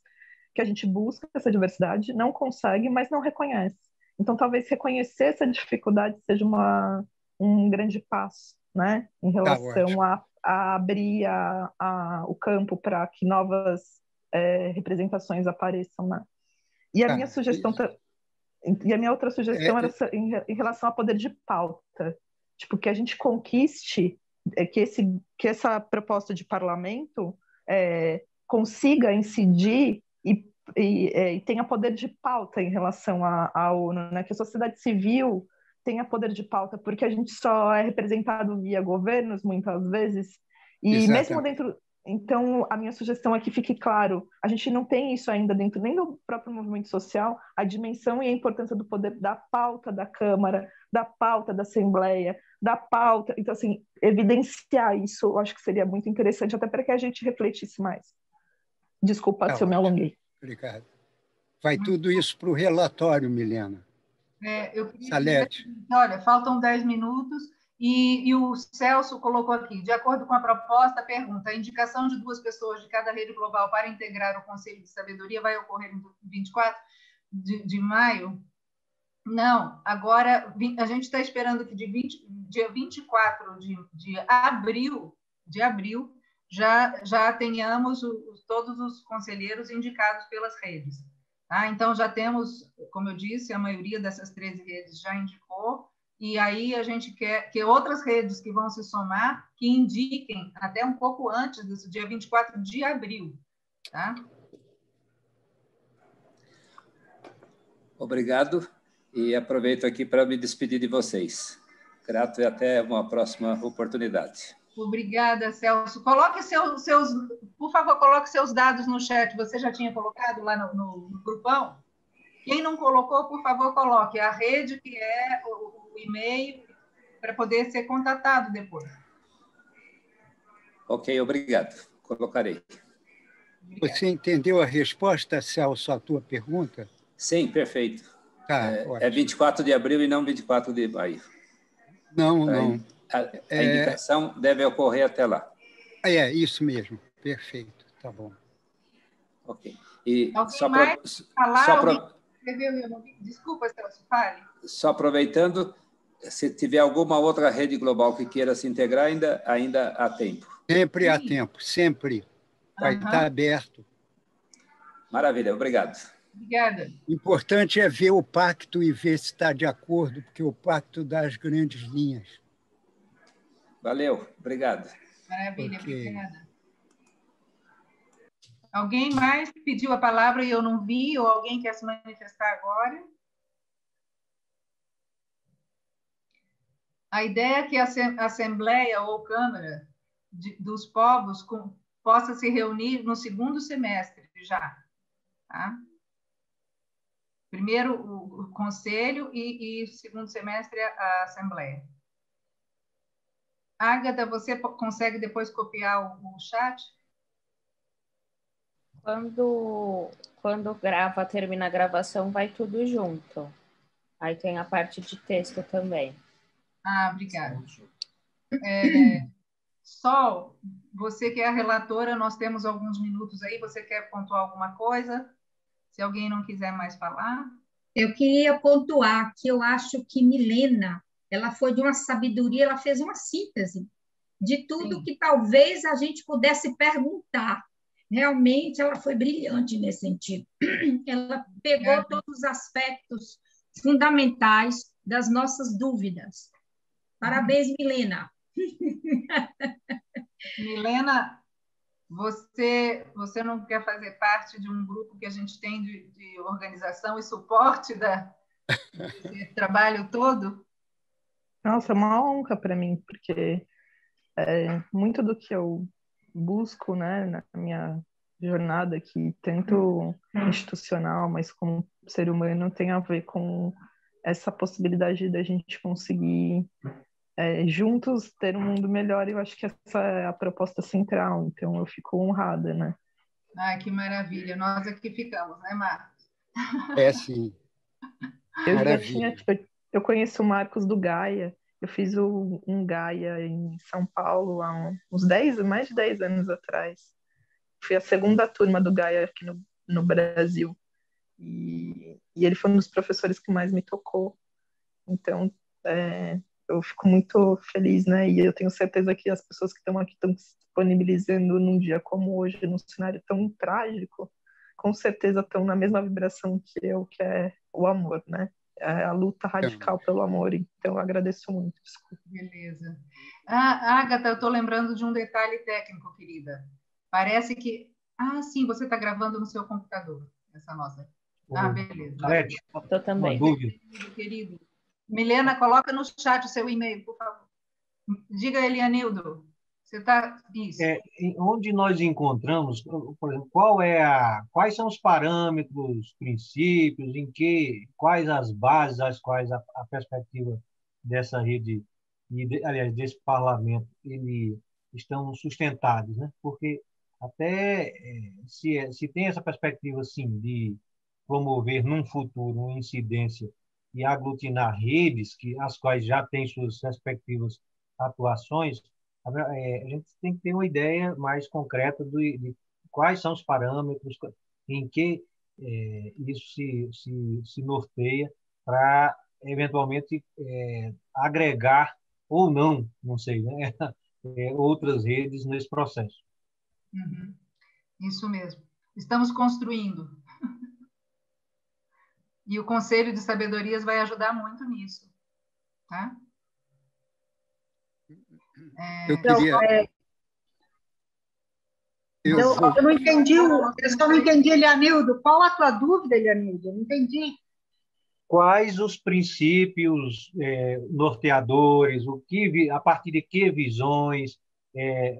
Speaker 12: que a gente busca essa diversidade, não consegue, mas não reconhece. Então talvez reconhecer essa dificuldade seja uma um grande passo, né, em tá relação tá, a, a, abrir a, a, o campo para que novas é, representações apareçam, né? E a tá. minha sugestão e a minha outra sugestão é, era em, em, relação ao poder de pauta, tipo que a gente conquiste é, que esse que essa proposta de parlamento é, consiga incidir e, e, é, e, tenha poder de pauta em relação à, à ONU, né? Que a sociedade civil tenha poder de pauta, porque a gente só é representado via governos muitas vezes e Exatamente. mesmo dentro então, a minha sugestão é que fique claro: a gente não tem isso ainda dentro nem do próprio movimento social, a dimensão e a importância do poder da pauta da Câmara, da pauta da Assembleia, da pauta. Então, assim, evidenciar isso eu acho que seria muito interessante, até para que a gente refletisse mais. Desculpa tá se eu me alonguei.
Speaker 5: Obrigado. Vai tudo isso para o relatório, Milena.
Speaker 1: É, eu queria Salete. Dizer, olha, faltam 10 minutos. E, e, o Celso colocou aqui, de acordo com a proposta, pergunta: a indicação de duas pessoas de cada rede global para integrar o Conselho de Sabedoria vai ocorrer em 24 de, de maio? Não, agora a gente está esperando que de 20, dia 24 de, de abril, de abril já, já tenhamos os, todos os conselheiros indicados pelas redes. Tá? Então, já temos, como eu disse, a maioria dessas 13 redes já indicou, e aí a gente quer que outras redes que vão se somar, que indiquem até um pouco antes desse dia 24 de abril, tá?
Speaker 13: Obrigado e aproveito aqui para me despedir de vocês. Grato e até uma próxima oportunidade.
Speaker 1: Obrigada, Celso. Coloque seus, seus, por favor, coloque seus dados no chat. Você já tinha colocado lá no, no, no grupão? Quem não colocou, por favor, coloque a rede que é o, e-mail para poder ser contatado depois.
Speaker 13: Ok, obrigado. Colocarei.
Speaker 5: Obrigado. Você entendeu a resposta, Celso, à tua pergunta?
Speaker 13: Sim, perfeito. Tá, é, é 24 de abril e não 24 de maio.
Speaker 5: Não, não.
Speaker 13: A, a é... indicação deve ocorrer até lá.
Speaker 5: É, isso mesmo. Perfeito. Tá bom.
Speaker 13: Ok. E
Speaker 1: Alguém só mais pro... falar? Só pro... Desculpa, Celso, fale.
Speaker 13: Só aproveitando, se tiver alguma outra rede global que queira se integrar, ainda, ainda há tempo.
Speaker 5: Sempre há tempo, sempre. Vai uhum. estar aberto.
Speaker 13: Maravilha, obrigado.
Speaker 1: Obrigada.
Speaker 5: Importante é ver o pacto e ver se está de acordo, porque o pacto dá as grandes linhas.
Speaker 13: Valeu, obrigado.
Speaker 1: Maravilha, okay. obrigada. Alguém mais pediu a palavra e eu não vi, ou alguém quer se manifestar agora? A ideia é que a Assembleia ou Câmara de, dos Povos com, possa se reunir no segundo semestre já. Tá? Primeiro o, o Conselho e, e, segundo semestre a Assembleia. Ágata, você consegue depois copiar o, o chat?
Speaker 9: Quando, quando grava, termina a gravação, vai tudo junto. Aí tem a parte de texto também.
Speaker 1: Ah, obrigada. É, Sol, você que é a relatora, nós temos alguns minutos aí. Você quer pontuar alguma coisa? Se alguém não quiser mais falar.
Speaker 14: Eu queria pontuar que eu acho que Milena, ela foi de uma sabedoria, ela fez uma síntese de tudo Sim. que talvez a gente pudesse perguntar. Realmente, ela foi brilhante nesse sentido. Ela pegou todos os aspectos fundamentais das nossas dúvidas Parabéns, Milena.
Speaker 1: Milena, você, você não quer fazer parte de um grupo que a gente tem de, de organização e suporte da, esse trabalho todo?
Speaker 12: Nossa, é uma honra para mim, porque é, muito do que eu busco né, na minha jornada aqui, tanto institucional, mas como ser humano, tem a ver com essa possibilidade da gente conseguir é, juntos ter um mundo melhor. E eu acho que essa é a proposta central. Então eu fico honrada, né?
Speaker 1: Ah, que maravilha! Nós aqui ficamos, né, Marcos?
Speaker 5: É sim.
Speaker 12: Eu já tinha, tipo, eu conheço o Marcos do Gaia. Eu fiz o, um Gaia em São Paulo há uns 10, mais de 10 anos atrás. Fui a segunda turma do Gaia aqui no, no Brasil. E, e, ele foi um dos professores que mais me tocou. Então, é, eu fico muito feliz, né? E eu tenho certeza que as pessoas que estão aqui estão disponibilizando num dia como hoje, num cenário tão trágico, com certeza estão na mesma vibração que eu, que é o amor, né? É a luta radical pelo amor. Então, eu agradeço muito. Desculpa.
Speaker 1: Beleza. Ah, Agatha, eu estou lembrando de um detalhe técnico, querida. Parece que. Ah, sim, você está gravando no seu computador, essa nossa. Ah, beleza.
Speaker 9: Eu também.
Speaker 1: Uma dúvida. Querido, querido. Milena, coloca no chat o seu e-mail, por favor. Diga, Elianildo. Você está.
Speaker 8: É, onde nós encontramos, por exemplo, qual é a, quais são os parâmetros, princípios, em que, quais as bases às quais a, a perspectiva dessa rede, e, aliás, desse parlamento, ele estão sustentados, né? Porque até é, se, é, se tem essa perspectiva, assim, de promover num futuro uma incidência e aglutinar redes que as quais já têm suas respectivas atuações, a gente tem que ter uma ideia mais concreta do, de quais são os parâmetros, em que é, isso se, se, se norteia para, eventualmente, é, agregar ou não, não sei, né, é, outras redes nesse processo.
Speaker 1: Uhum. Isso mesmo. Estamos construindo. e o Conselho de Sabedorias vai ajudar muito nisso. Tá?
Speaker 5: É... Eu queria. Então, é...
Speaker 14: Eu, eu, eu, não entendi, eu só não entendi, Elianildo. Qual a tua dúvida, Elianildo? Eu não entendi.
Speaker 8: Quais os princípios é, norteadores, o que, a partir de que visões, é,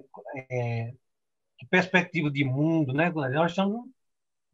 Speaker 8: é, que perspectiva de mundo, né? Nós estamos,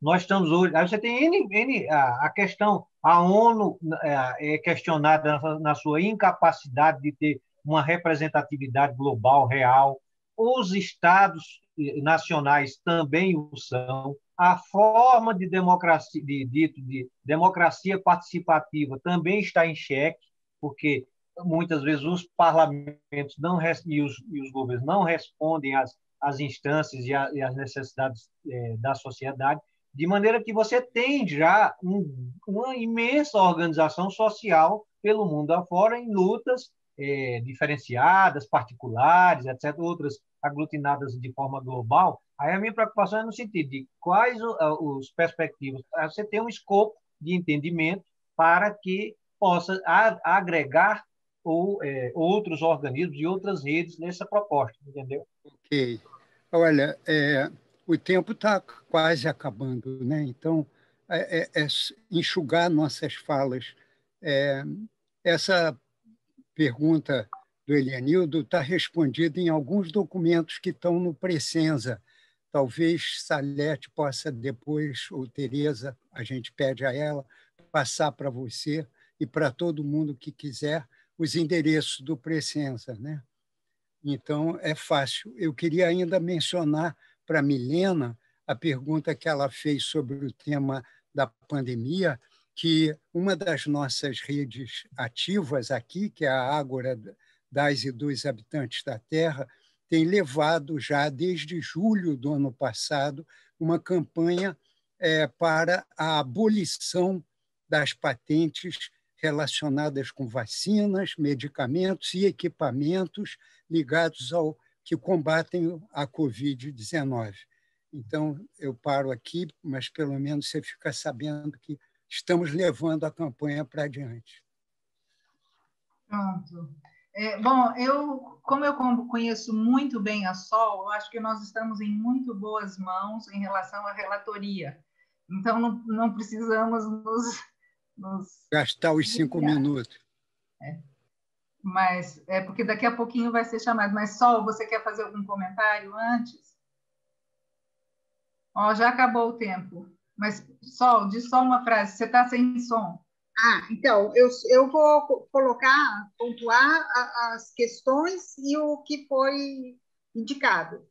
Speaker 8: nós estamos hoje. Aí você tem N, N, a, a questão, a ONU é, é questionada na, na sua incapacidade de ter uma representatividade global real. Os estados nacionais também o são. A forma de democracia, de, de, de democracia participativa também está em xeque, porque muitas vezes os parlamentos não e os, e os governos não respondem às, às instâncias e, a, e às necessidades é, da sociedade, de maneira que você tem já um, uma imensa organização social pelo mundo afora em lutas é, diferenciadas, particulares, etc., outras aglutinadas de forma global, aí a minha preocupação é no sentido de quais os perspectivas, você tem um escopo de entendimento para que possa agregar ou, é, outros organismos e outras redes nessa proposta, entendeu?
Speaker 5: Ok. Olha, é, o tempo está quase acabando, né? Então, é, é, é enxugar nossas falas. É, essa pergunta do Elianildo está respondida em alguns documentos que estão no Presenza. Talvez Salete possa depois, ou Tereza, a gente pede a ela, passar para você e para todo mundo que quiser os endereços do Presenza. Né? Então, é fácil. Eu queria ainda mencionar para Milena a pergunta que ela fez sobre o tema da pandemia, que uma das nossas redes ativas aqui, que é a Ágora das e dos Habitantes da Terra, tem levado já desde julho do ano passado uma campanha é, para a abolição das patentes relacionadas com vacinas, medicamentos e equipamentos ligados ao que combatem a Covid-19. Então, eu paro aqui, mas pelo menos você fica sabendo que estamos levando a campanha para adiante.
Speaker 1: Pronto. É, bom, eu, como eu conheço muito bem a Sol, eu acho que nós estamos em muito boas mãos em relação à relatoria. Então, não, não precisamos nos nos...
Speaker 5: Gastar os cinco minutos.
Speaker 1: É. Mas é porque daqui a pouquinho vai ser chamado. Mas, Sol, você quer fazer algum comentário antes? Ó, já acabou o tempo. Mas, Sol, diz só uma frase. Você está sem som.
Speaker 15: Ah, então, eu, eu vou colocar, pontuar as questões e o que foi indicado,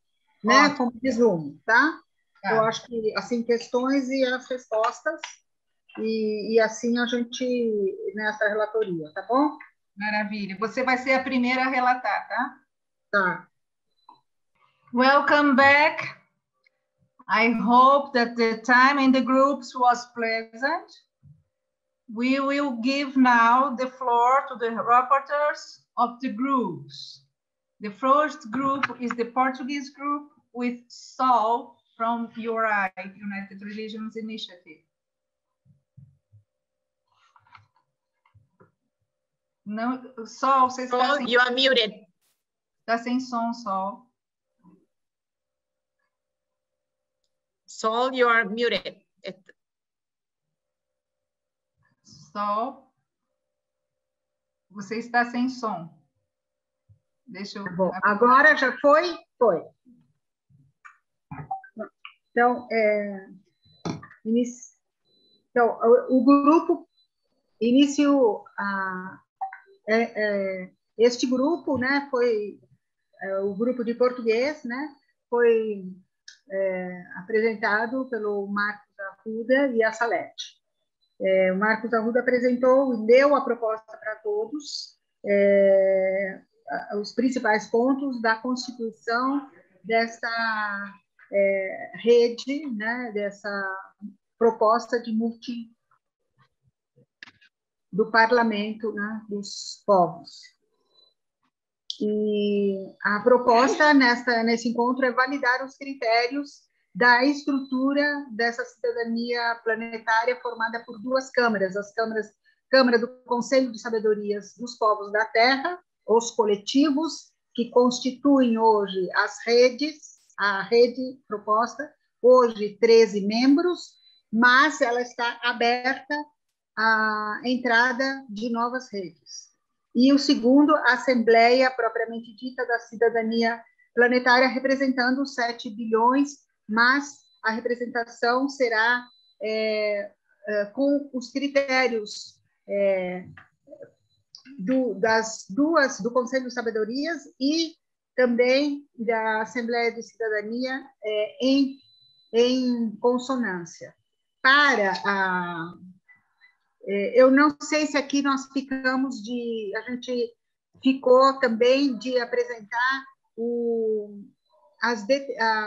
Speaker 15: né, como resumo, tá? tá? Eu acho que, assim, questões e as respostas, e, e assim a gente, nessa relatoria, tá bom?
Speaker 1: Maravilha. Você vai ser a primeira a relatar, tá?
Speaker 15: Tá.
Speaker 1: Welcome back. I hope that the time in the groups was pleasant. We will give now the floor to the rapporteurs of the groups. The first group is the Portuguese group with Saul from URI, United Religions Initiative. Não, Sol, você está
Speaker 6: Sol, sem... you are muted.
Speaker 1: Está sem som, Sol.
Speaker 6: Sol, you are muted.
Speaker 1: Sol, você está sem som. Deixa eu.
Speaker 15: Tá bom, agora já foi? Foi. Então, é, inici... então o, o grupo iniciou a, é, é, este grupo, né, foi é, o grupo de português, né, foi é, apresentado pelo Marcos Arruda e a Salete. É, o Marcos Arruda apresentou e deu a proposta para todos, é, os principais pontos da constituição dessa rede, né, dessa proposta de multi do parlamento né, dos povos. E a proposta nessa, nesse encontro é validar os critérios da estrutura dessa cidadania planetária formada por duas câmaras, as câmaras Câmara do Conselho de Sabedorias dos Povos da Terra, os coletivos que constituem hoje as redes, a rede proposta, hoje 13 membros, mas ela está aberta a entrada de novas redes. E o segundo, a Assembleia propriamente dita da cidadania planetária, representando os 7 bilhões, mas a representação será é, é, com os critérios é, do, das duas, do Conselho de Sabedorias e também da Assembleia de Cidadania é, em, em consonância. Para a eu não sei se aqui nós ficamos de. A gente ficou também de apresentar o, as,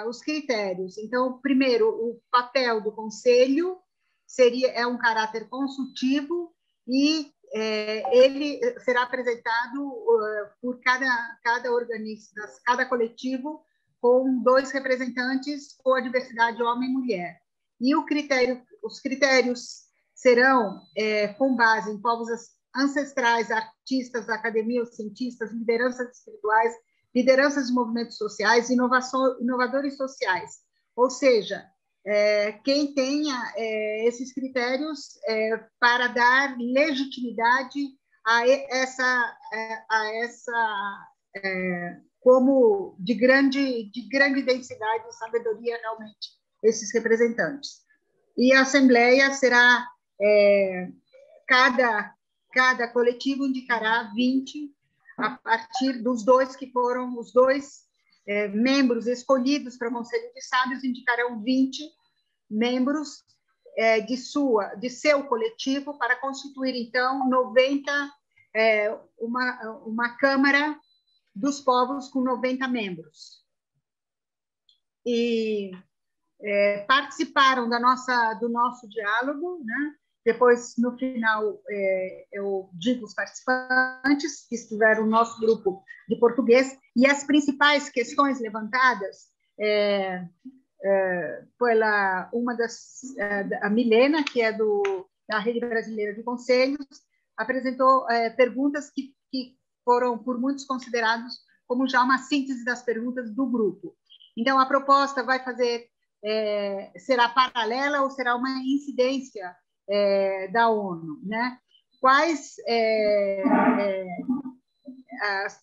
Speaker 15: os critérios. Então, primeiro, o papel do conselho seria é um caráter consultivo e é, ele será apresentado por cada, cada organismo, cada coletivo, com dois representantes com a diversidade homem e mulher. E o critério, os critérios serão é, com base em povos ancestrais, artistas, academias, cientistas, lideranças espirituais, lideranças de movimentos sociais, inovadores sociais. Ou seja, é, quem tenha é, esses critérios é, para dar legitimidade a essa, é, a essa é, como de grande, de grande densidade e sabedoria realmente esses representantes. E a Assembleia será é, cada, cada coletivo indicará 20 a partir dos dois que foram os dois é, membros escolhidos para o Conselho de Sábios indicarão 20 membros é, de sua de seu coletivo para constituir então 90 é, uma uma câmara dos povos com 90 membros. E é, participaram da nossa do nosso diálogo né depois, no final, é, eu digo os participantes que estiveram no nosso grupo de português e as principais questões levantadas é, é, pela uma das é, a Milena, que é do da Rede Brasileira de Conselhos, apresentou é, perguntas que, que foram por muitos considerados como já uma síntese das perguntas do grupo. Então, a proposta vai fazer é, será paralela ou será uma incidência é, da ONU, né? Quais é, é, as,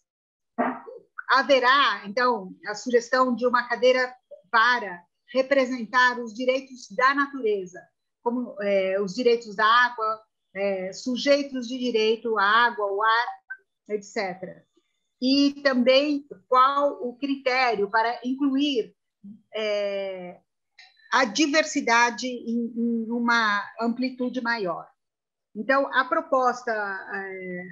Speaker 15: haverá então a sugestão de uma cadeira para representar os direitos da natureza, como é, os direitos da água, é, sujeitos de direito à água, ao ar, etc. E também qual o critério para incluir é, a diversidade em, em, uma amplitude maior. Então, a proposta é,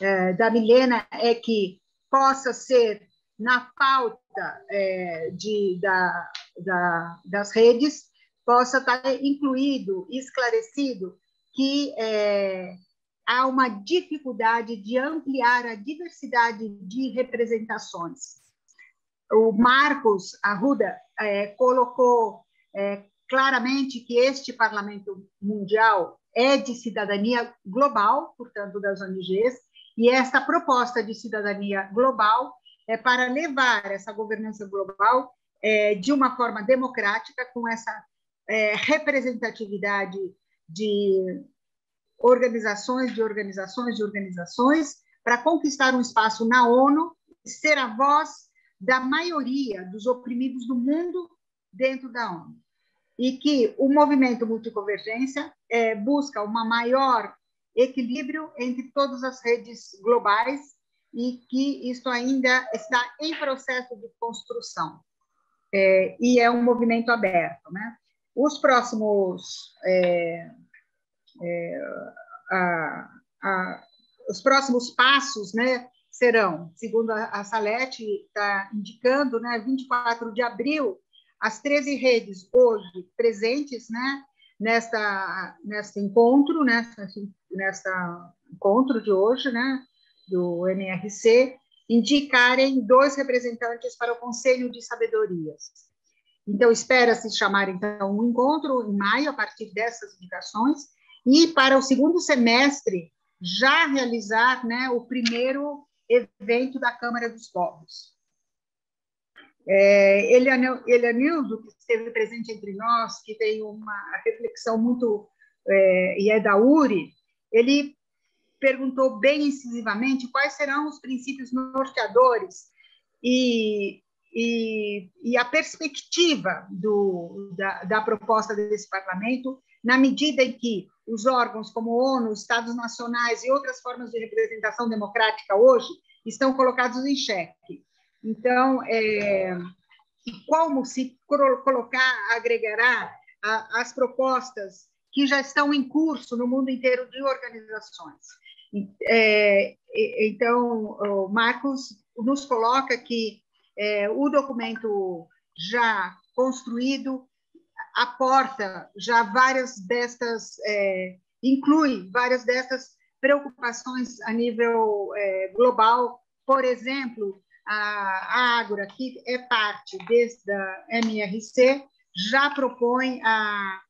Speaker 15: é, da Milena é que possa ser na pauta é, de, da, da, das redes, possa estar incluído, esclarecido que é, há uma dificuldade de ampliar a diversidade de representações. O Marcos Arruda é, colocou é, claramente que este Parlamento Mundial é de cidadania global, portanto, das ONGs, e essa proposta de cidadania global é para levar essa governança global é, de uma forma democrática, com essa é, representatividade de organizações, de organizações, de organizações, para conquistar um espaço na ONU, ser a voz da maioria dos oprimidos do mundo dentro da ONU. E que o movimento multiconvergência é, busca uma maior equilíbrio entre todas as redes globais e que isso ainda está em processo de construção. É, e é um movimento aberto. Né? Os próximos é, é, a, a, os próximos passos né, serão, segundo a, a Salete está indicando, né, 24 de abril, as 13 redes hoje presentes né, nesta, neste encontro, nesta, nesta encontro de hoje, né, do MRC, indicarem dois representantes para o Conselho de Sabedorias. Então, espera-se chamar, então, um encontro em maio, a partir dessas indicações, e para o segundo semestre já realizar né, o primeiro evento da Câmara dos Povos. É, Elianildo, que esteve presente entre nós, que tem uma reflexão muito, é, e é da URI, ele perguntou bem incisivamente quais serão os princípios norteadores e, e, e a perspectiva do, da, da proposta desse parlamento, na medida em que os órgãos como ONU, Estados nacionais e outras formas de representação democrática hoje estão colocados em xeque. Então, é, como se colocar, agregará a, as propostas que já estão em curso no mundo inteiro de organizações. É, então, o Marcos nos coloca que é, o documento já construído aporta já várias destas, é, inclui várias destas preocupações a nível é, global, por exemplo, a, Ágora, que é parte desse, da MRC, já propõe a,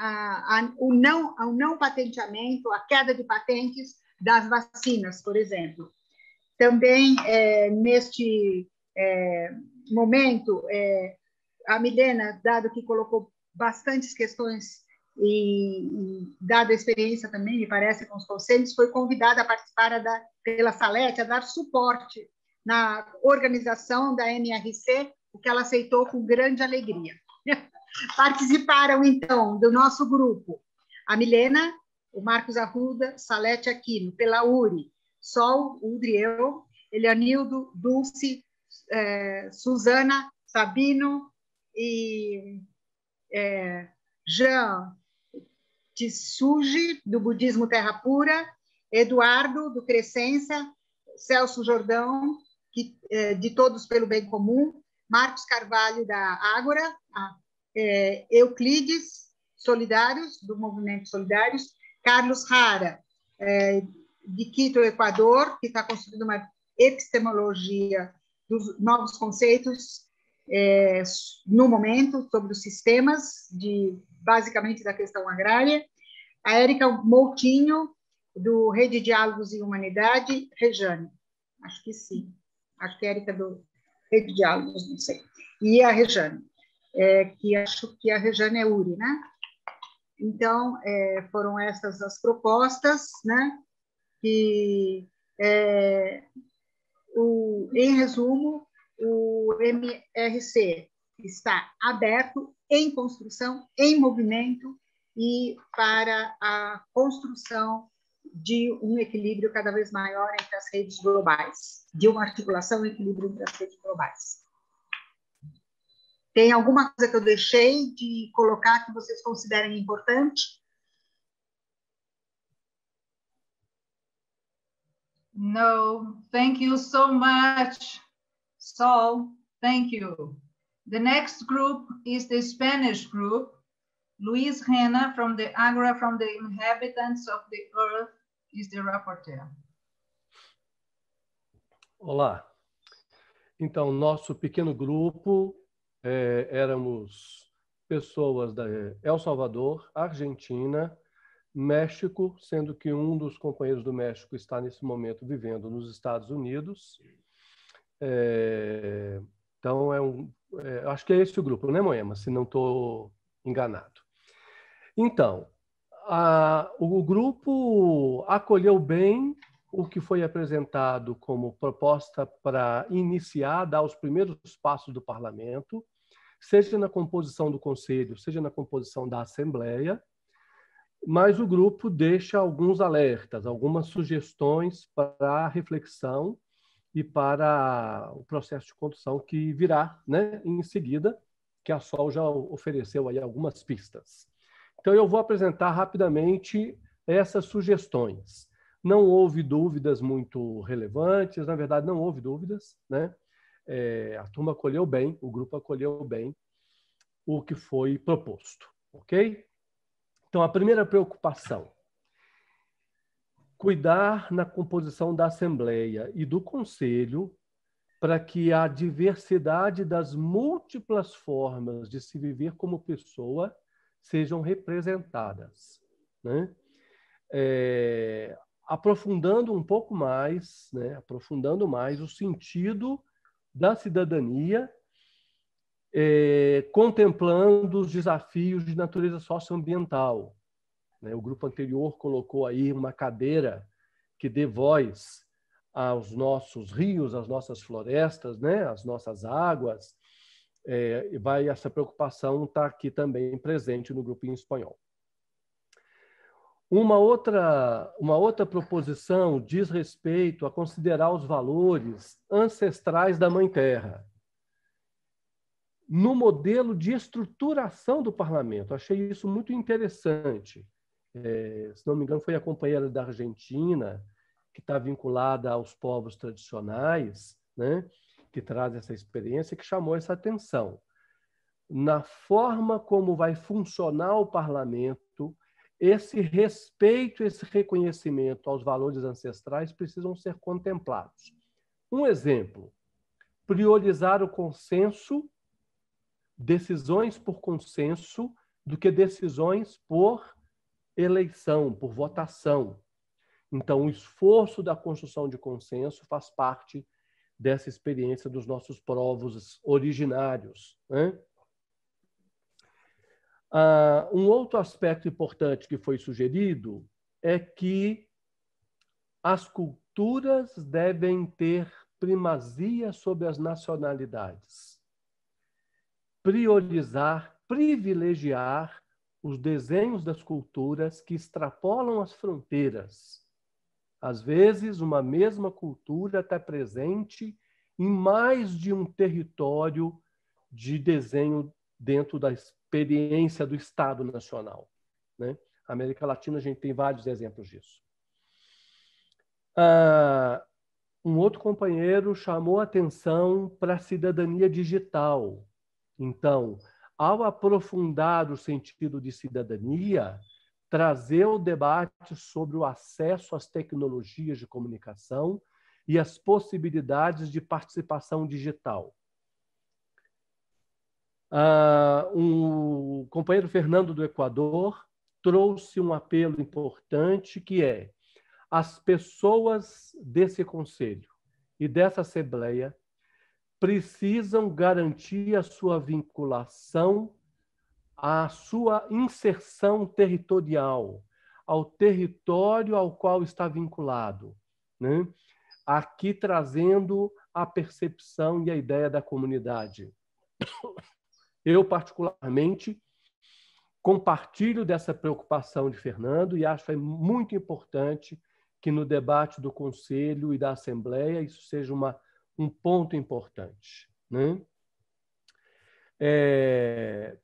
Speaker 15: a, a, o, não, o não patenteamento, a queda de patentes das vacinas, por exemplo. Também, é, neste é, momento, é, a Milena, dado que colocou bastantes questões e, e dada a experiência também, me parece, com os conselhos, foi convidada a participar da, pela Salete, a dar suporte na organização da MRC, o que ela aceitou com grande alegria. Participaram, então, do nosso grupo a Milena, o Marcos Arruda, Salete Aquino, pela URI, Sol, Udriel, Elianildo, Dulce, eh, Suzana, Sabino, e é, Jean Tsuji, do Budismo Terra Pura, Eduardo, do Crescença, Celso Jordão, que, é, de Todos pelo Bem Comum, Marcos Carvalho, da Ágora, é, Euclides, Solidários, do Movimento Solidários, Carlos Rara, é, de Quito, Equador, que está construindo uma epistemologia dos novos conceitos é, no momento sobre os sistemas, de basicamente da questão agrária. A Érica Moutinho, do Rede Diálogos e Humanidade, Rejane. Acho que sim. Acho que é a Érica do Rede Diálogos, não sei. E a Rejane, é, que acho que a Rejane é URI, né? Então, é, foram essas as propostas, né? Que, é, o, em resumo, o MRC está aberto, em construção, em movimento e para a construção de um equilíbrio cada vez maior entre as redes globais, de uma articulação e equilíbrio entre as redes globais. Tem alguma coisa que eu deixei de colocar que vocês considerem importante?
Speaker 1: No, thank you so much, Sol. Thank you. The next group is the Spanish group. Luis Rena from the Agra from the Inhabitants of the Earth is the rapporteur.
Speaker 16: Olá. Então, nosso pequeno grupo é, éramos pessoas da El Salvador, Argentina, México, sendo que um dos companheiros do México está nesse momento vivendo nos Estados Unidos. É, então, é um, é, acho que é esse o grupo, né, Moema? Se não estou enganado. Então, a, o grupo acolheu bem o que foi apresentado como proposta para iniciar, dar os primeiros passos do parlamento, seja na composição do conselho, seja na composição da assembleia, mas o grupo deixa alguns alertas, algumas sugestões para reflexão e para o processo de condução que virá né, em seguida, que a Sol já ofereceu aí algumas pistas. Então, eu vou apresentar rapidamente essas sugestões. Não houve dúvidas muito relevantes, na verdade, não houve dúvidas, né? É, a turma acolheu bem, o grupo acolheu bem o que foi proposto, ok? Então, a primeira preocupação, cuidar na composição da Assembleia e do Conselho para que a diversidade das múltiplas formas de se viver como pessoa sejam representadas. Né? É, aprofundando um pouco mais, né? aprofundando mais o sentido da cidadania, é, contemplando os desafios de natureza socioambiental. Né? O grupo anterior colocou aí uma cadeira que dê voz aos nossos rios, às nossas florestas, né? às nossas águas, é, vai essa preocupação está aqui também presente no grupo em espanhol. Uma outra, uma outra proposição diz respeito a considerar os valores ancestrais da Mãe Terra. No modelo de estruturação do parlamento, achei isso muito interessante. É, se não me engano, foi a companheira da Argentina, que está vinculada aos povos tradicionais, né? Que traz essa experiência, que chamou essa atenção. Na forma como vai funcionar o parlamento, esse respeito, esse reconhecimento aos valores ancestrais precisam ser contemplados. Um exemplo: priorizar o consenso, decisões por consenso, do que decisões por eleição, por votação. Então, o esforço da construção de consenso faz parte dessa experiência dos nossos povos originários. Né? Ah, um outro aspecto importante que foi sugerido é que as culturas devem ter primazia sobre as nacionalidades. Priorizar, privilegiar os desenhos das culturas que extrapolam as fronteiras às vezes, uma mesma cultura está presente em mais de um território de desenho dentro da experiência do Estado Nacional. Né? América Latina, a gente tem vários exemplos disso. Ah, um outro companheiro chamou atenção para a cidadania digital. Então, ao aprofundar o sentido de cidadania, trazer o debate sobre o acesso às tecnologias de comunicação e as possibilidades de participação digital. Uh, um companheiro Fernando do Equador trouxe um apelo importante que é as pessoas desse conselho e dessa assembleia precisam garantir a sua vinculação à sua inserção territorial, ao território ao qual está vinculado. Né? Aqui trazendo a percepção e a ideia da comunidade. Eu, particularmente, compartilho dessa preocupação de Fernando e acho é muito importante que no debate do Conselho e da Assembleia isso seja uma, um ponto importante. Né? É,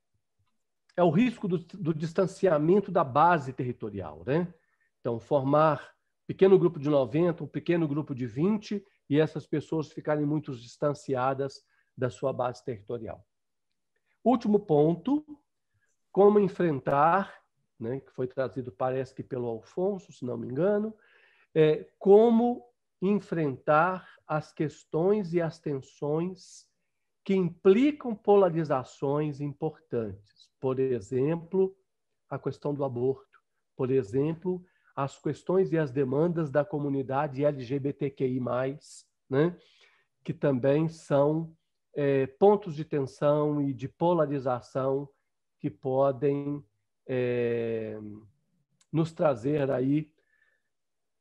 Speaker 16: é o risco do, do, distanciamento da base territorial. Né? Então, formar pequeno grupo de 90, um pequeno grupo de 20 e essas pessoas ficarem muito distanciadas da sua base territorial. Último ponto, como enfrentar, né, que foi trazido, parece que pelo Alfonso, se não me engano, é como enfrentar as questões e as tensões que implicam polarizações importantes. Por exemplo, a questão do aborto. Por exemplo, as questões e as demandas da comunidade LGBTQI+, né? que também são é, pontos de tensão e de polarização que podem é, nos trazer aí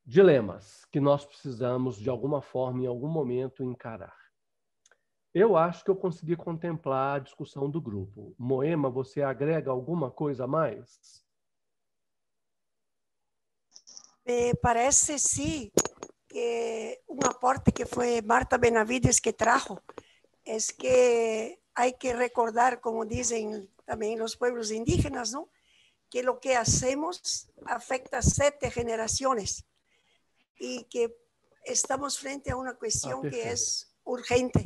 Speaker 16: dilemas que nós precisamos, de alguma forma, em algum momento, encarar. Eu acho que eu consegui contemplar a discussão do grupo. Moema, você agrega alguma coisa a mais?
Speaker 17: Parece, sim, que um aporte que foi Marta Benavides que trajo é que há que recordar, como dizem também os pueblos indígenas, ¿no? que lo que hacemos afecta sete generaciones y que estamos frente a una cuestión ah, que es urgente,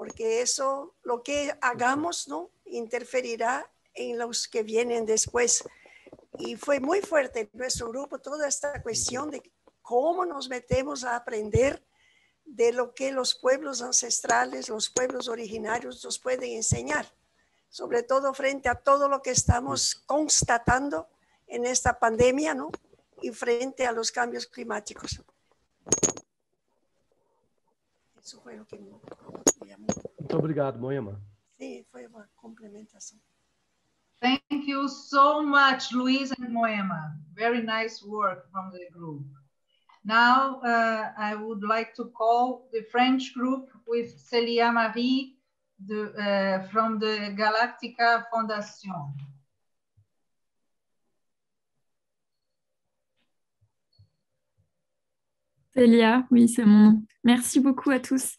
Speaker 17: porque eso, lo que hagamos, ¿no? Interferirá en los que vienen después. Y fue muy fuerte en nuestro grupo toda esta cuestión de cómo nos metemos a aprender de lo que los pueblos ancestrales, los pueblos originarios nos pueden enseñar sobre todo frente a todo lo que estamos constatando en esta pandemia, ¿no? Y frente a los cambios climáticos.
Speaker 16: Eso fue lo que me. Muito obrigado, Moema.
Speaker 17: Sí, fue una complementación.
Speaker 1: Thank you so much, Luis and Moema. Very nice work from the group. Now, uh, I would like to call the French group with Celia Marie de, uh, from the Galactica Foundation.
Speaker 18: Célia, oui, c'est mon nom. Merci beaucoup à tous.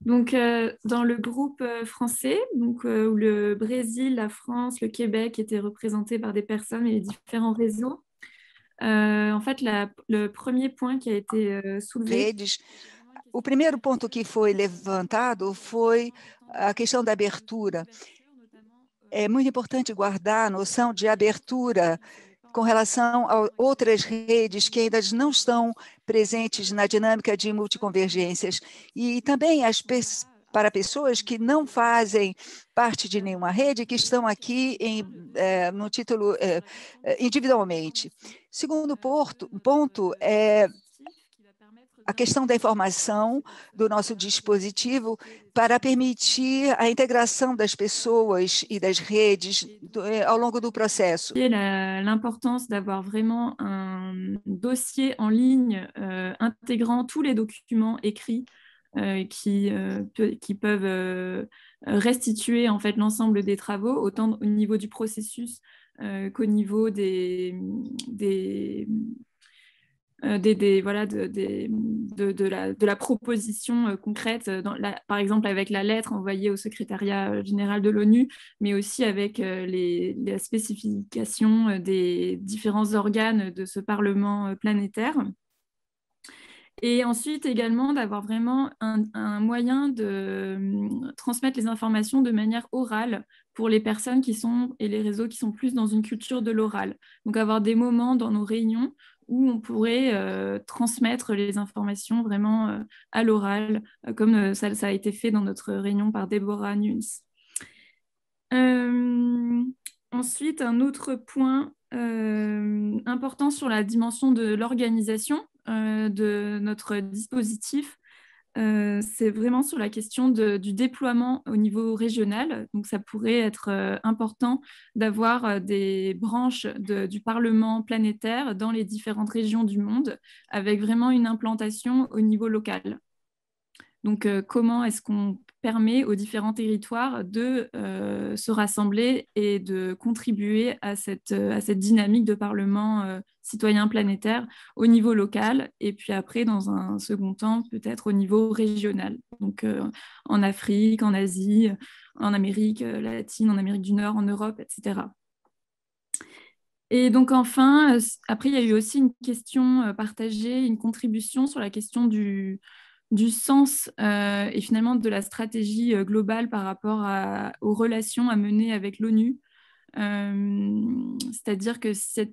Speaker 18: Donc, euh, dans le groupe euh, français, donc, euh, où le Brésil, la France, le Québec étaient représentés par des personnes et différents réseaux, en fait, le premier point qui a été soulevé.
Speaker 19: O primeiro ponto que foi levantado foi a questão da abertura. É muito importante guardar a noção de abertura com relação a outras redes que ainda não estão presentes na dinâmica de multiconvergências e também as para pessoas que não fazem parte de nenhuma rede, que estão aqui em, é, no título é, individualmente. Segundo ponto, ponto é a questão da informação do nosso dispositivo para permitir a integração das pessoas e das redes do, eh, ao longo do processo.
Speaker 18: L'importance d'avoir vraiment un dossier en ligne euh, intégrant tous les documents écrits euh, qui, euh, qui peuvent restituer en fait l'ensemble des travaux, autant au niveau du processus qu'au niveau des euh, des, voilà, de, de, la, de, la, proposition euh, concrète, euh, par exemple avec la lettre envoyée au secrétariat général de l'ONU, mais aussi avec les, la spécification des différents organes de ce Parlement planétaire. Et ensuite également d'avoir vraiment un, un, moyen de transmettre les informations de manière orale pour les personnes qui sont et les réseaux qui sont plus dans une culture de l'oral. Donc avoir des moments dans nos réunions où on pourrait euh, transmettre les informations vraiment euh, à l'oral, euh, comme ça, ça, a été fait dans notre réunion par Deborah Nunes. ensuite, un autre point important sur la dimension de l'organisation de notre dispositif, euh, c'est vraiment sur la question du déploiement au niveau régional. Donc, ça pourrait être euh, important d'avoir euh, des branches du Parlement planétaire dans les différentes régions du monde, avec vraiment une implantation au niveau local. Donc, comment est-ce qu'on permet aux différents territoires de euh, se rassembler et de contribuer à cette, euh, à cette dynamique de Parlement euh, citoyen planétaire au niveau local et puis après, dans un second temps, peut-être au niveau régional. Donc en Afrique, en Asie, en Amérique latine, en Amérique du Nord, en Europe, etc. Et donc enfin, après, il y a eu aussi une question partagée, une contribution sur la question du, du sens euh, et finalement de la stratégie euh, globale par rapport aux relations à mener avec l'ONU. Euh, c'est-à-dire que c'est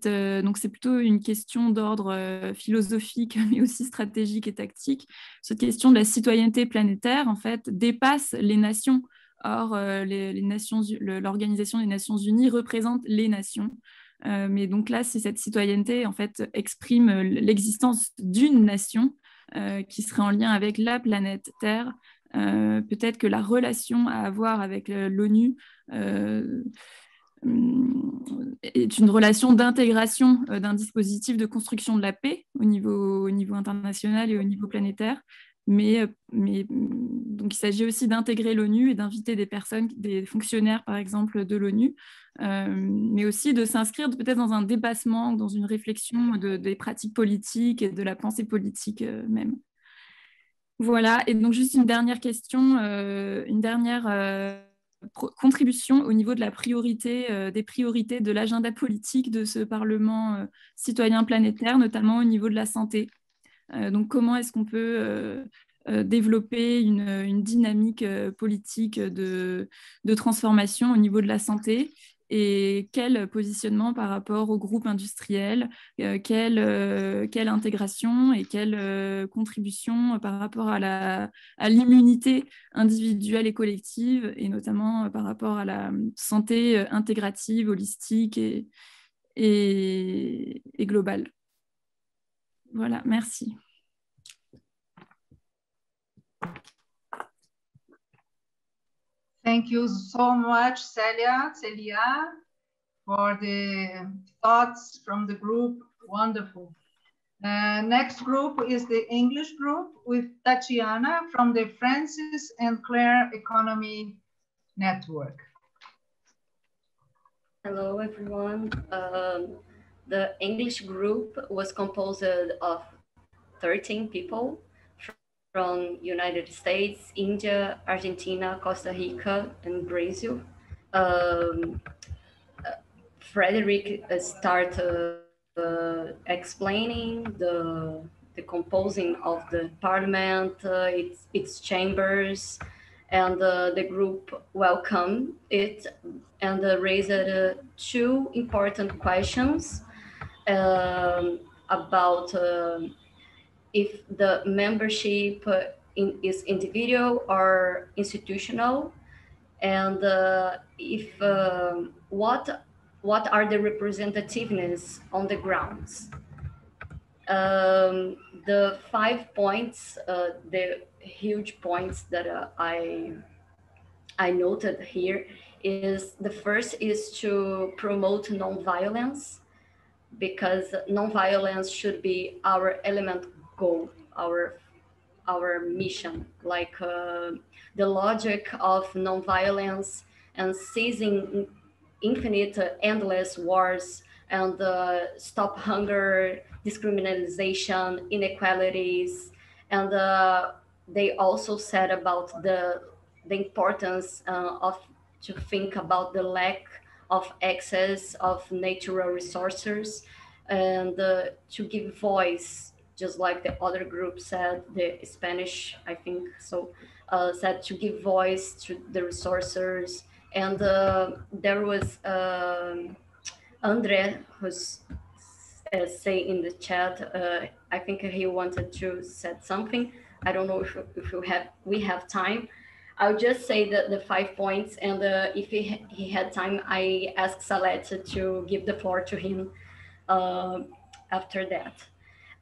Speaker 18: plutôt une question d'ordre philosophique, mais aussi stratégique et tactique. Cette question de la citoyenneté planétaire, en fait, dépasse les nations. Or, les, l'Organisation des Nations Unies représente les nations. mais donc là, c'est cette citoyenneté, en fait, exprime l'existence d'une nation qui serait en lien avec la planète Terre. Euh, peut-être que la relation à avoir avec euh, l'ONU est une relation d'intégration d'un dispositif de construction de la paix au niveau international et au niveau planétaire. Mais, mais, donc il s'agit aussi d'intégrer l'ONU et d'inviter des personnes, des fonctionnaires par exemple de l'ONU, euh, mais aussi de s'inscrire peut-être dans un dépassement, dans une réflexion de, des pratiques politiques et de la pensée politique euh, même. Voilà, et donc juste une dernière question, euh, une dernière contribution au niveau de la priorité, des priorités de l'agenda politique de ce Parlement citoyen planétaire, notamment au niveau de la santé. Donc comment est-ce qu'on peut développer une, dynamique politique de, transformation au niveau de la santé? Et quel positionnement par rapport au groupe industriel, euh, quelle, euh, intégration et quelle euh, contribution par rapport à l'immunité individuelle et collective, et notamment par rapport à la santé intégrative, holistique et, et globale? Voilà, merci.
Speaker 1: Thank you so much, Celia, Celia, for the thoughts from the group. Wonderful. Uh, next group is the English group with Tatiana from the Francis and Claire Economy Network.
Speaker 20: Hello, everyone. Um, the English group was composed of 13 people from United States, India, Argentina, Costa Rica, and Brazil. Um, Frederick started uh, explaining the, the composing of the parliament, uh, its, its chambers, and uh, the group welcomed it and uh, raised uh, two important questions um, about uh, if the membership in, is individual or institutional, and uh, if uh, what what are the representativeness on the grounds. Um, the five points, uh, the huge points that uh, I I noted here is the first is to promote nonviolence because nonviolence should be our element goal, our our mission, like uh, the logic of nonviolence and ceasing infinite, uh, endless wars and uh, stop hunger, discrimination, inequalities, and uh, they also said about the the importance uh, of to think about the lack of access of natural resources and uh, to give voice just like the other group said, the Spanish, I think, so uh, said to give voice to the resources. And uh, there was um, Andre who's uh, say in the chat, uh, I think he wanted to said something. I don't know if, if we have we have time. I'll just say the, the five points, and uh, if he, he had time, I asked Salette to give the floor to him uh, after that.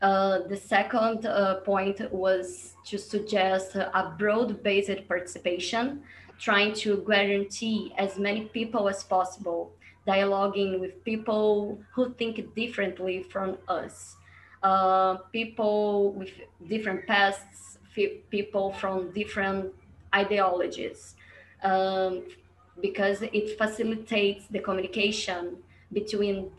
Speaker 20: Uh, the second uh, point was to suggest a broad-based participation, trying to guarantee as many people as possible, dialoguing with people who think differently from us, uh, people with different pasts, people from different ideologies, um, because it facilitates the communication between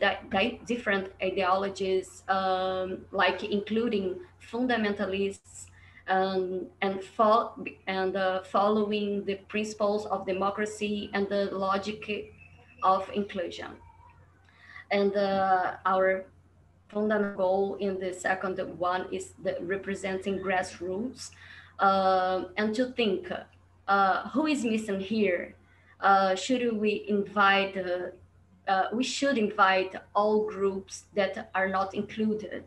Speaker 20: different ideologies, um, like including fundamentalists um, and, fo and uh, following the principles of democracy and the logic of inclusion. And uh, our fundamental goal in the second one is the representing grassroots uh, and to think uh, who is missing here? Uh, should we invite uh, uh, we should invite all groups that are not included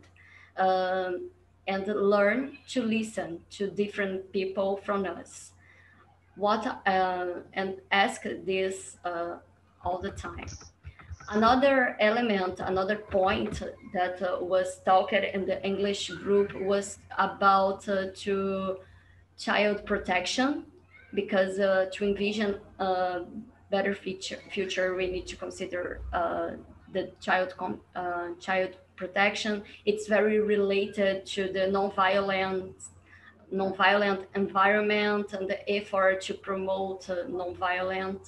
Speaker 20: um, and learn to listen to different people from us. What uh, and ask this all the time. Another element, another point that was talked in the English group was about to child protection, because uh, to envision a better future, future we need to consider uh, the child uh, child protection. It's very related to the non-violent non-violent environment and the effort to promote uh, non-violent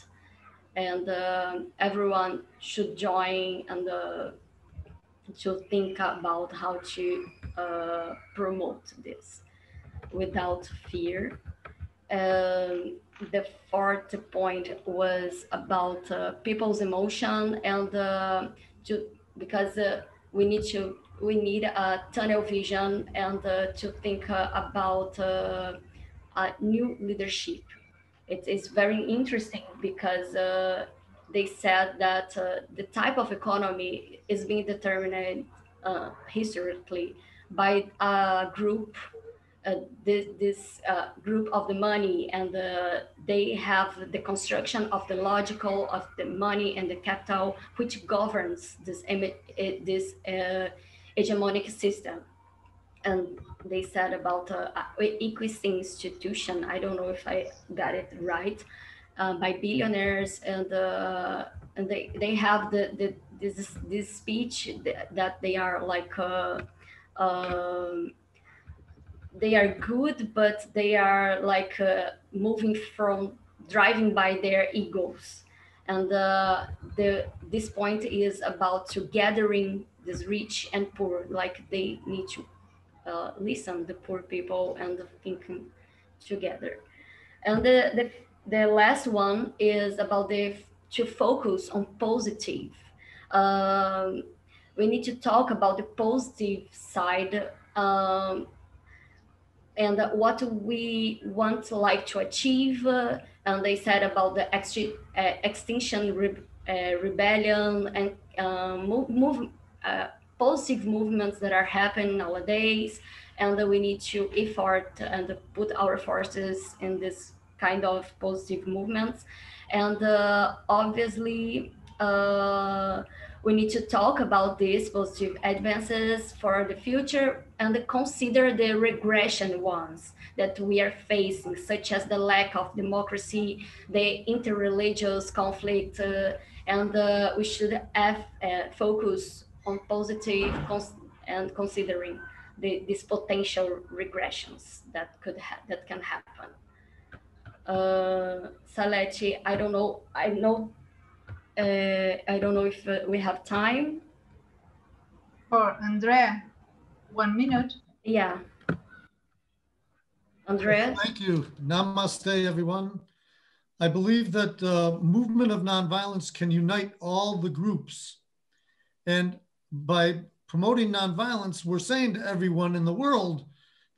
Speaker 20: and uh, everyone should join and uh, to think about how to uh, promote this without fear. Um, the fourth point was about uh, people's emotion and uh, to because uh, we need to we need a tunnel vision and uh, to think uh, about uh, a new leadership. It is very interesting because they said that the type of economy is being determined historically by a group uh, this, this uh, group of the money and the, they have the construction of the logical of the money and the capital which governs this this uh, hegemonic system. And they said about uh, equity institution. I don't know if i got it right. Uh, by billionaires and uh, and they they have the, the this this speech that, they are like uh, um, they are good, but they are like uh, moving from driving by their egos. And uh, the this point is about to gathering this rich and poor, like they need to uh, listen the poor people and thinking together. And the, the the last one is about the to focus on positive. Um, we need to talk about the positive side um, and what we want like to achieve. Uh, and they said about the exti uh, extinction re uh, rebellion and uh, move, move uh, positive movements that are happening nowadays. And that we need to effort and put our forces in this kind of positive movements. And uh, obviously, we need to talk about these positive advances for the future and consider the regression ones that we are facing, such as the lack of democracy, the interreligious conflict, uh, and uh, we should have uh, focus on positive cons and considering the, these potential regressions that could that can happen. Uh, Salete, I don't know, I know uh, I don't know if uh, we have time.
Speaker 1: For Andrea, one minute.
Speaker 20: Yeah. Andreas?
Speaker 21: Thank you. Namaste, everyone. I believe that uh, movement of nonviolence can unite all the groups. And by promoting nonviolence, we're saying to everyone in the world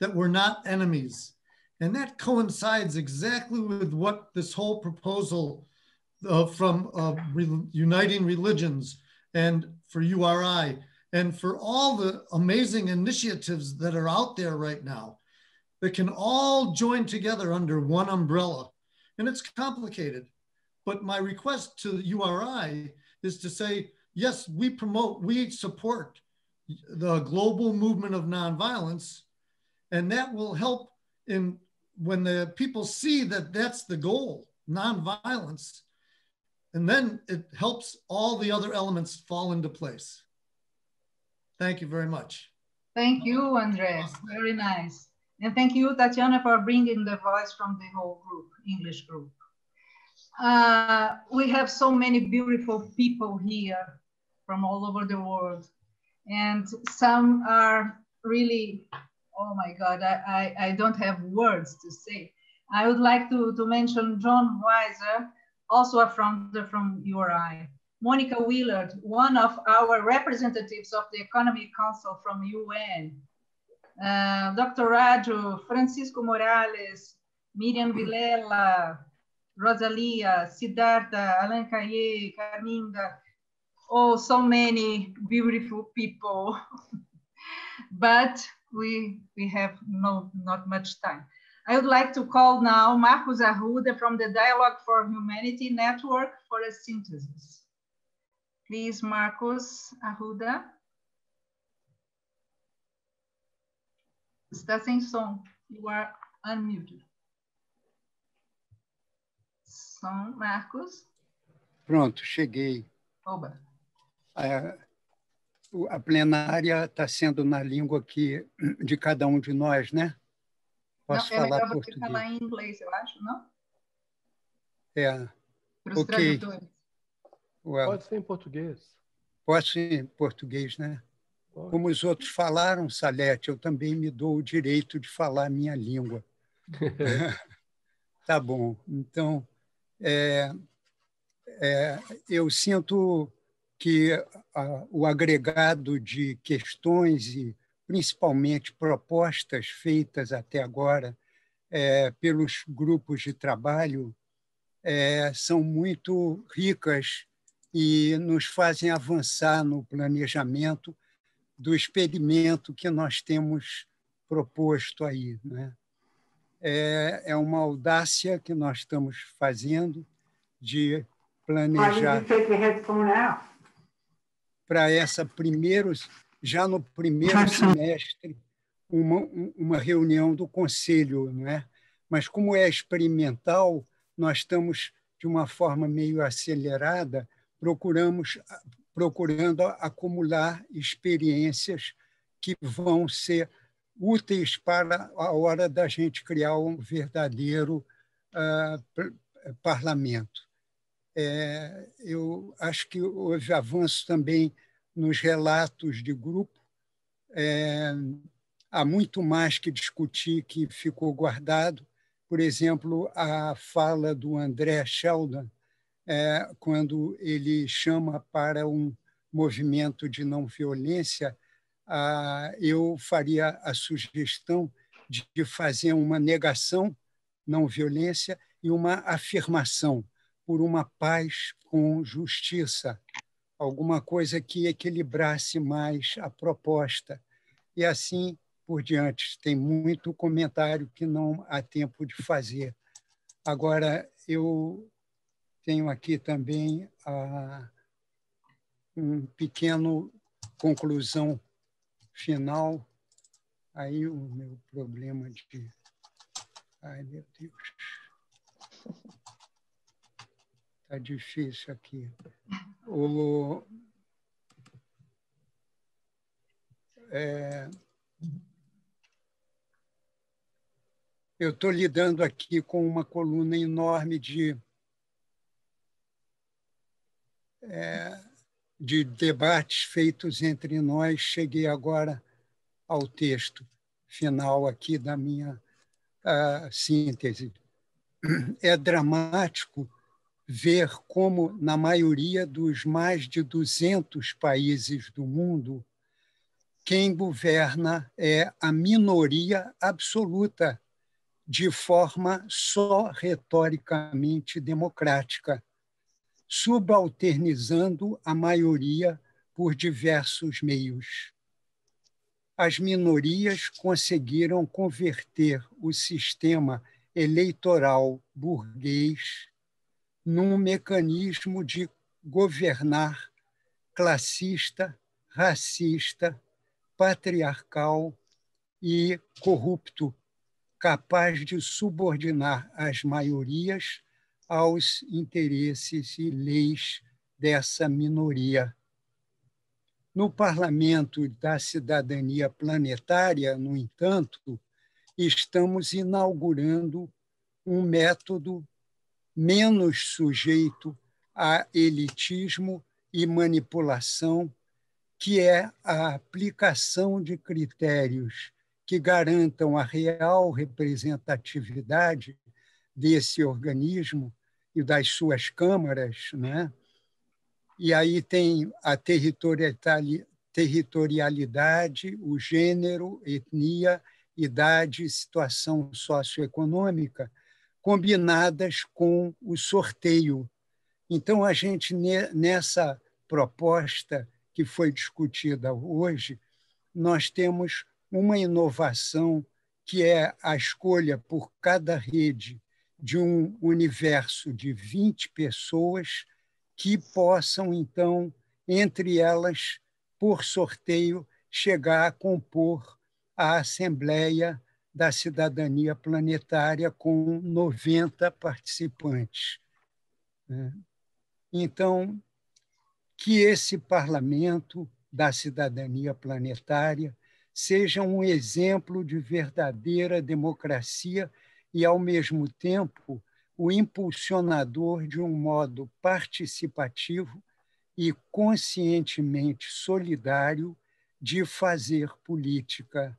Speaker 21: that we're not enemies. And that coincides exactly with what this whole proposal uh, from uh, re Uniting Religions and for URI and for all the amazing initiatives that are out there right now that can all join together under one umbrella. And it's complicated. But my request to URI is to say, yes, we promote, we support the global movement of nonviolence, and that will help in when the people see that that's the goal, nonviolence, and then it helps all the other elements fall into place. Thank you very much.
Speaker 1: Thank you, Andres. Very nice. And thank you, Tatiana, for bringing the voice from the whole group, English group. Uh, we have so many beautiful people here from all over the world. And some are really, oh my God, I, I, I don't have words to say. I would like to, to mention John Weiser, also a the, from URI. Monica Willard, one of our representatives of the Economic Council from UN. Uh, Dr. Raju, Francisco Morales, Miriam Vilela, Rosalia, Siddhartha, Alan Kaye, Carminda, oh, so many beautiful people. but we, we have no, not much time. I would like to call now Marcos Arruda from the Dialogue for Humanity Network for a synthesis. Please, Marcos Arruda. Está sem som. You are unmuted. Som, Marcos.
Speaker 5: Pronto, cheguei.
Speaker 1: Oba.
Speaker 5: A, a plenária está sendo na língua que, de cada um de nós, né?
Speaker 1: Posso não, é falar melhor português. você falar em inglês, eu acho, não?
Speaker 5: É.
Speaker 1: Para os okay. tradutores.
Speaker 16: Well, Pode ser em português.
Speaker 5: Pode ser em português, né? Pode. Como os outros falaram, Salete, eu também me dou o direito de falar a minha língua. tá bom. Então, é, é, eu sinto que a, o agregado de questões e principalmente propostas feitas até agora é, pelos grupos de trabalho é, são muito ricas e nos fazem avançar no planejamento do experimento que nós temos proposto aí. Né? É, é uma audácia que nós estamos fazendo de planejar para essa primeiro já no primeiro semestre uma, uma reunião do conselho, não é? Mas como é experimental, nós estamos de uma forma meio acelerada, procuramos procurando acumular experiências que vão ser úteis para a hora da gente criar um verdadeiro uh, parlamento. É, eu acho que houve avanço também nos relatos de grupo. É, há muito mais que discutir que ficou guardado. Por exemplo, a fala do André Sheldon, é, quando ele chama para um movimento de não violência, ah, eu faria a sugestão de fazer uma negação não violência e uma afirmação por uma paz com justiça, alguma coisa que equilibrasse mais a proposta. E assim por diante. Tem muito comentário que não há tempo de fazer. Agora, eu tenho aqui também a, um pequeno conclusão final. Aí o meu problema de. Ai, meu Deus. Está difícil aqui. O, é, eu estou lidando aqui com uma coluna enorme de, é, de debates feitos entre nós. Cheguei agora ao texto final aqui da minha uh, síntese. É dramático ver como, na maioria dos mais de 200 países do mundo, quem governa é a minoria absoluta, de forma só retoricamente democrática, subalternizando a maioria por diversos meios. As minorias conseguiram converter o sistema eleitoral burguês num mecanismo de governar classista, racista, patriarcal e corrupto, capaz de subordinar as maiorias aos interesses e leis dessa minoria. No Parlamento da Cidadania Planetária, no entanto, estamos inaugurando um método menos sujeito a elitismo e manipulação, que é a aplicação de critérios que garantam a real representatividade desse organismo e das suas câmaras, né? E aí tem a territorialidade, o gênero, etnia, idade, situação socioeconômica, combinadas com o sorteio. Então, a gente, nessa proposta que foi discutida hoje, nós temos uma inovação que é a escolha por cada rede de um universo de 20 pessoas que possam, então, entre elas, por sorteio, chegar a compor a Assembleia da Cidadania Planetária com 90 participantes. Né? Então, que esse parlamento da cidadania planetária seja um exemplo de verdadeira democracia e, ao mesmo tempo, o impulsionador de um modo participativo e conscientemente solidário de fazer política,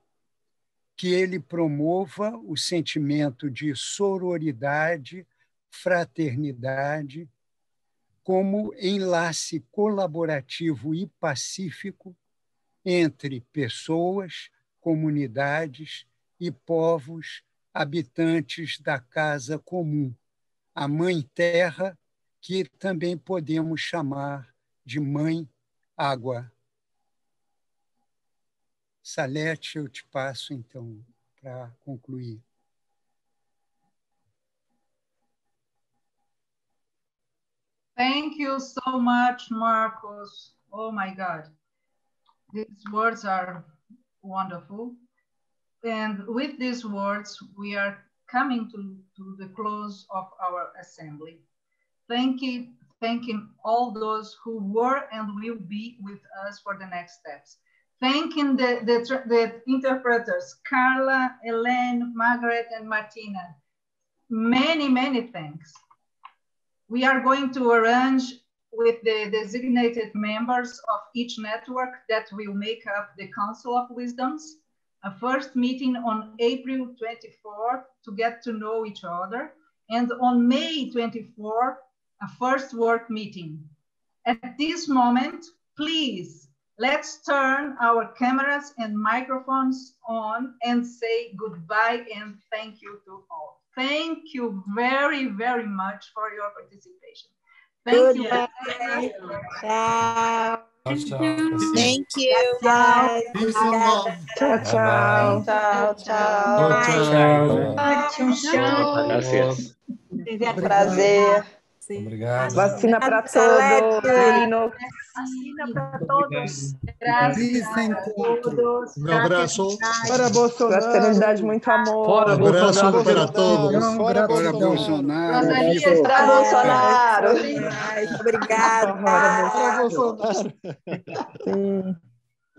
Speaker 5: que ele promova o sentimento de sororidade, fraternidade, como enlace colaborativo e pacífico entre pessoas, comunidades e povos habitantes da casa comum, a Mãe Terra, que também podemos chamar de Mãe Água. Salete, eu te passo então para concluir.
Speaker 1: Thank you so much, Marcos. Oh my God. These words are wonderful. And with these words, we are coming to, to the close of our assembly. Thank you, thanking all those who were and will be with us for the next steps. Thanking the, the, the interpreters, Carla, Elaine, Margaret, and Martina. Many, many thanks we are going to arrange with the designated members of each network that will make up the Council of Wisdoms, a first meeting on April 24 to get to know each other, and on May 24, a first work meeting. At this moment, please, let's turn our cameras and microphones on and say goodbye and thank you to all. Thank you very, very much for your participation. Thank you.
Speaker 7: Ciao.
Speaker 1: Thank
Speaker 7: you.
Speaker 1: Ciao.
Speaker 7: Ciao, ciao. Ciao, ciao.
Speaker 22: Tchau. Gracias.
Speaker 7: Prazer.
Speaker 11: Obrigado.
Speaker 12: Vacina para todos.
Speaker 14: Vacina para todos.
Speaker 21: Feliz encontro. Um abraço.
Speaker 12: Para Bolsonaro. Fraternidade, muito amor.
Speaker 21: Fora um abraço
Speaker 12: Bolsonaro.
Speaker 21: para todos.
Speaker 5: Fora Bolsonaro.
Speaker 7: Para Bolsonaro. Obrigada.
Speaker 21: Fora Bolsonaro.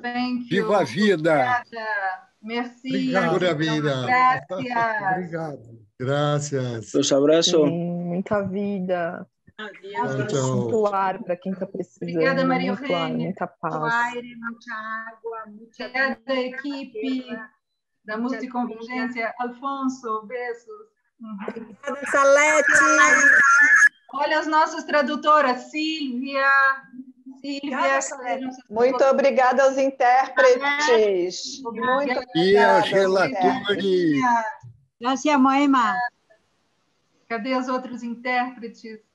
Speaker 1: Thank you.
Speaker 5: Viva a vida!
Speaker 1: Obrigada. Merci.
Speaker 21: Obrigado. Pura vida.
Speaker 1: Gracias.
Speaker 21: Obrigado. Graças.
Speaker 12: Sim, muita vida.
Speaker 21: Tchau.
Speaker 12: Muito ar para quem está precisando.
Speaker 1: Obrigada, Maria
Speaker 12: muito ar, muita paz.
Speaker 14: Muito aire, muita água, muita
Speaker 1: Obrigada, equipe da Multiconvergência. Alfonso, beijos.
Speaker 7: Obrigada, Salete.
Speaker 1: Olha as nossas tradutoras, Silvia. Silvia.
Speaker 7: Muito obrigada aos intérpretes. Muito
Speaker 5: E aos
Speaker 7: obrigada aos intérpretes.
Speaker 5: relatores.
Speaker 14: Gracias, Moema.
Speaker 1: Cadê os outros intérpretes?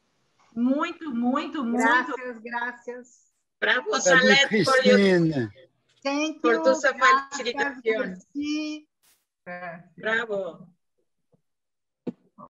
Speaker 1: Muito, muito, muito.
Speaker 14: Gracias, gracias.
Speaker 6: Bravo, por,
Speaker 5: Cristina?
Speaker 14: Thank
Speaker 6: por
Speaker 14: you.
Speaker 6: tu
Speaker 14: Gracias,
Speaker 6: facilitación.
Speaker 14: merci.
Speaker 1: É.
Speaker 6: Bravo.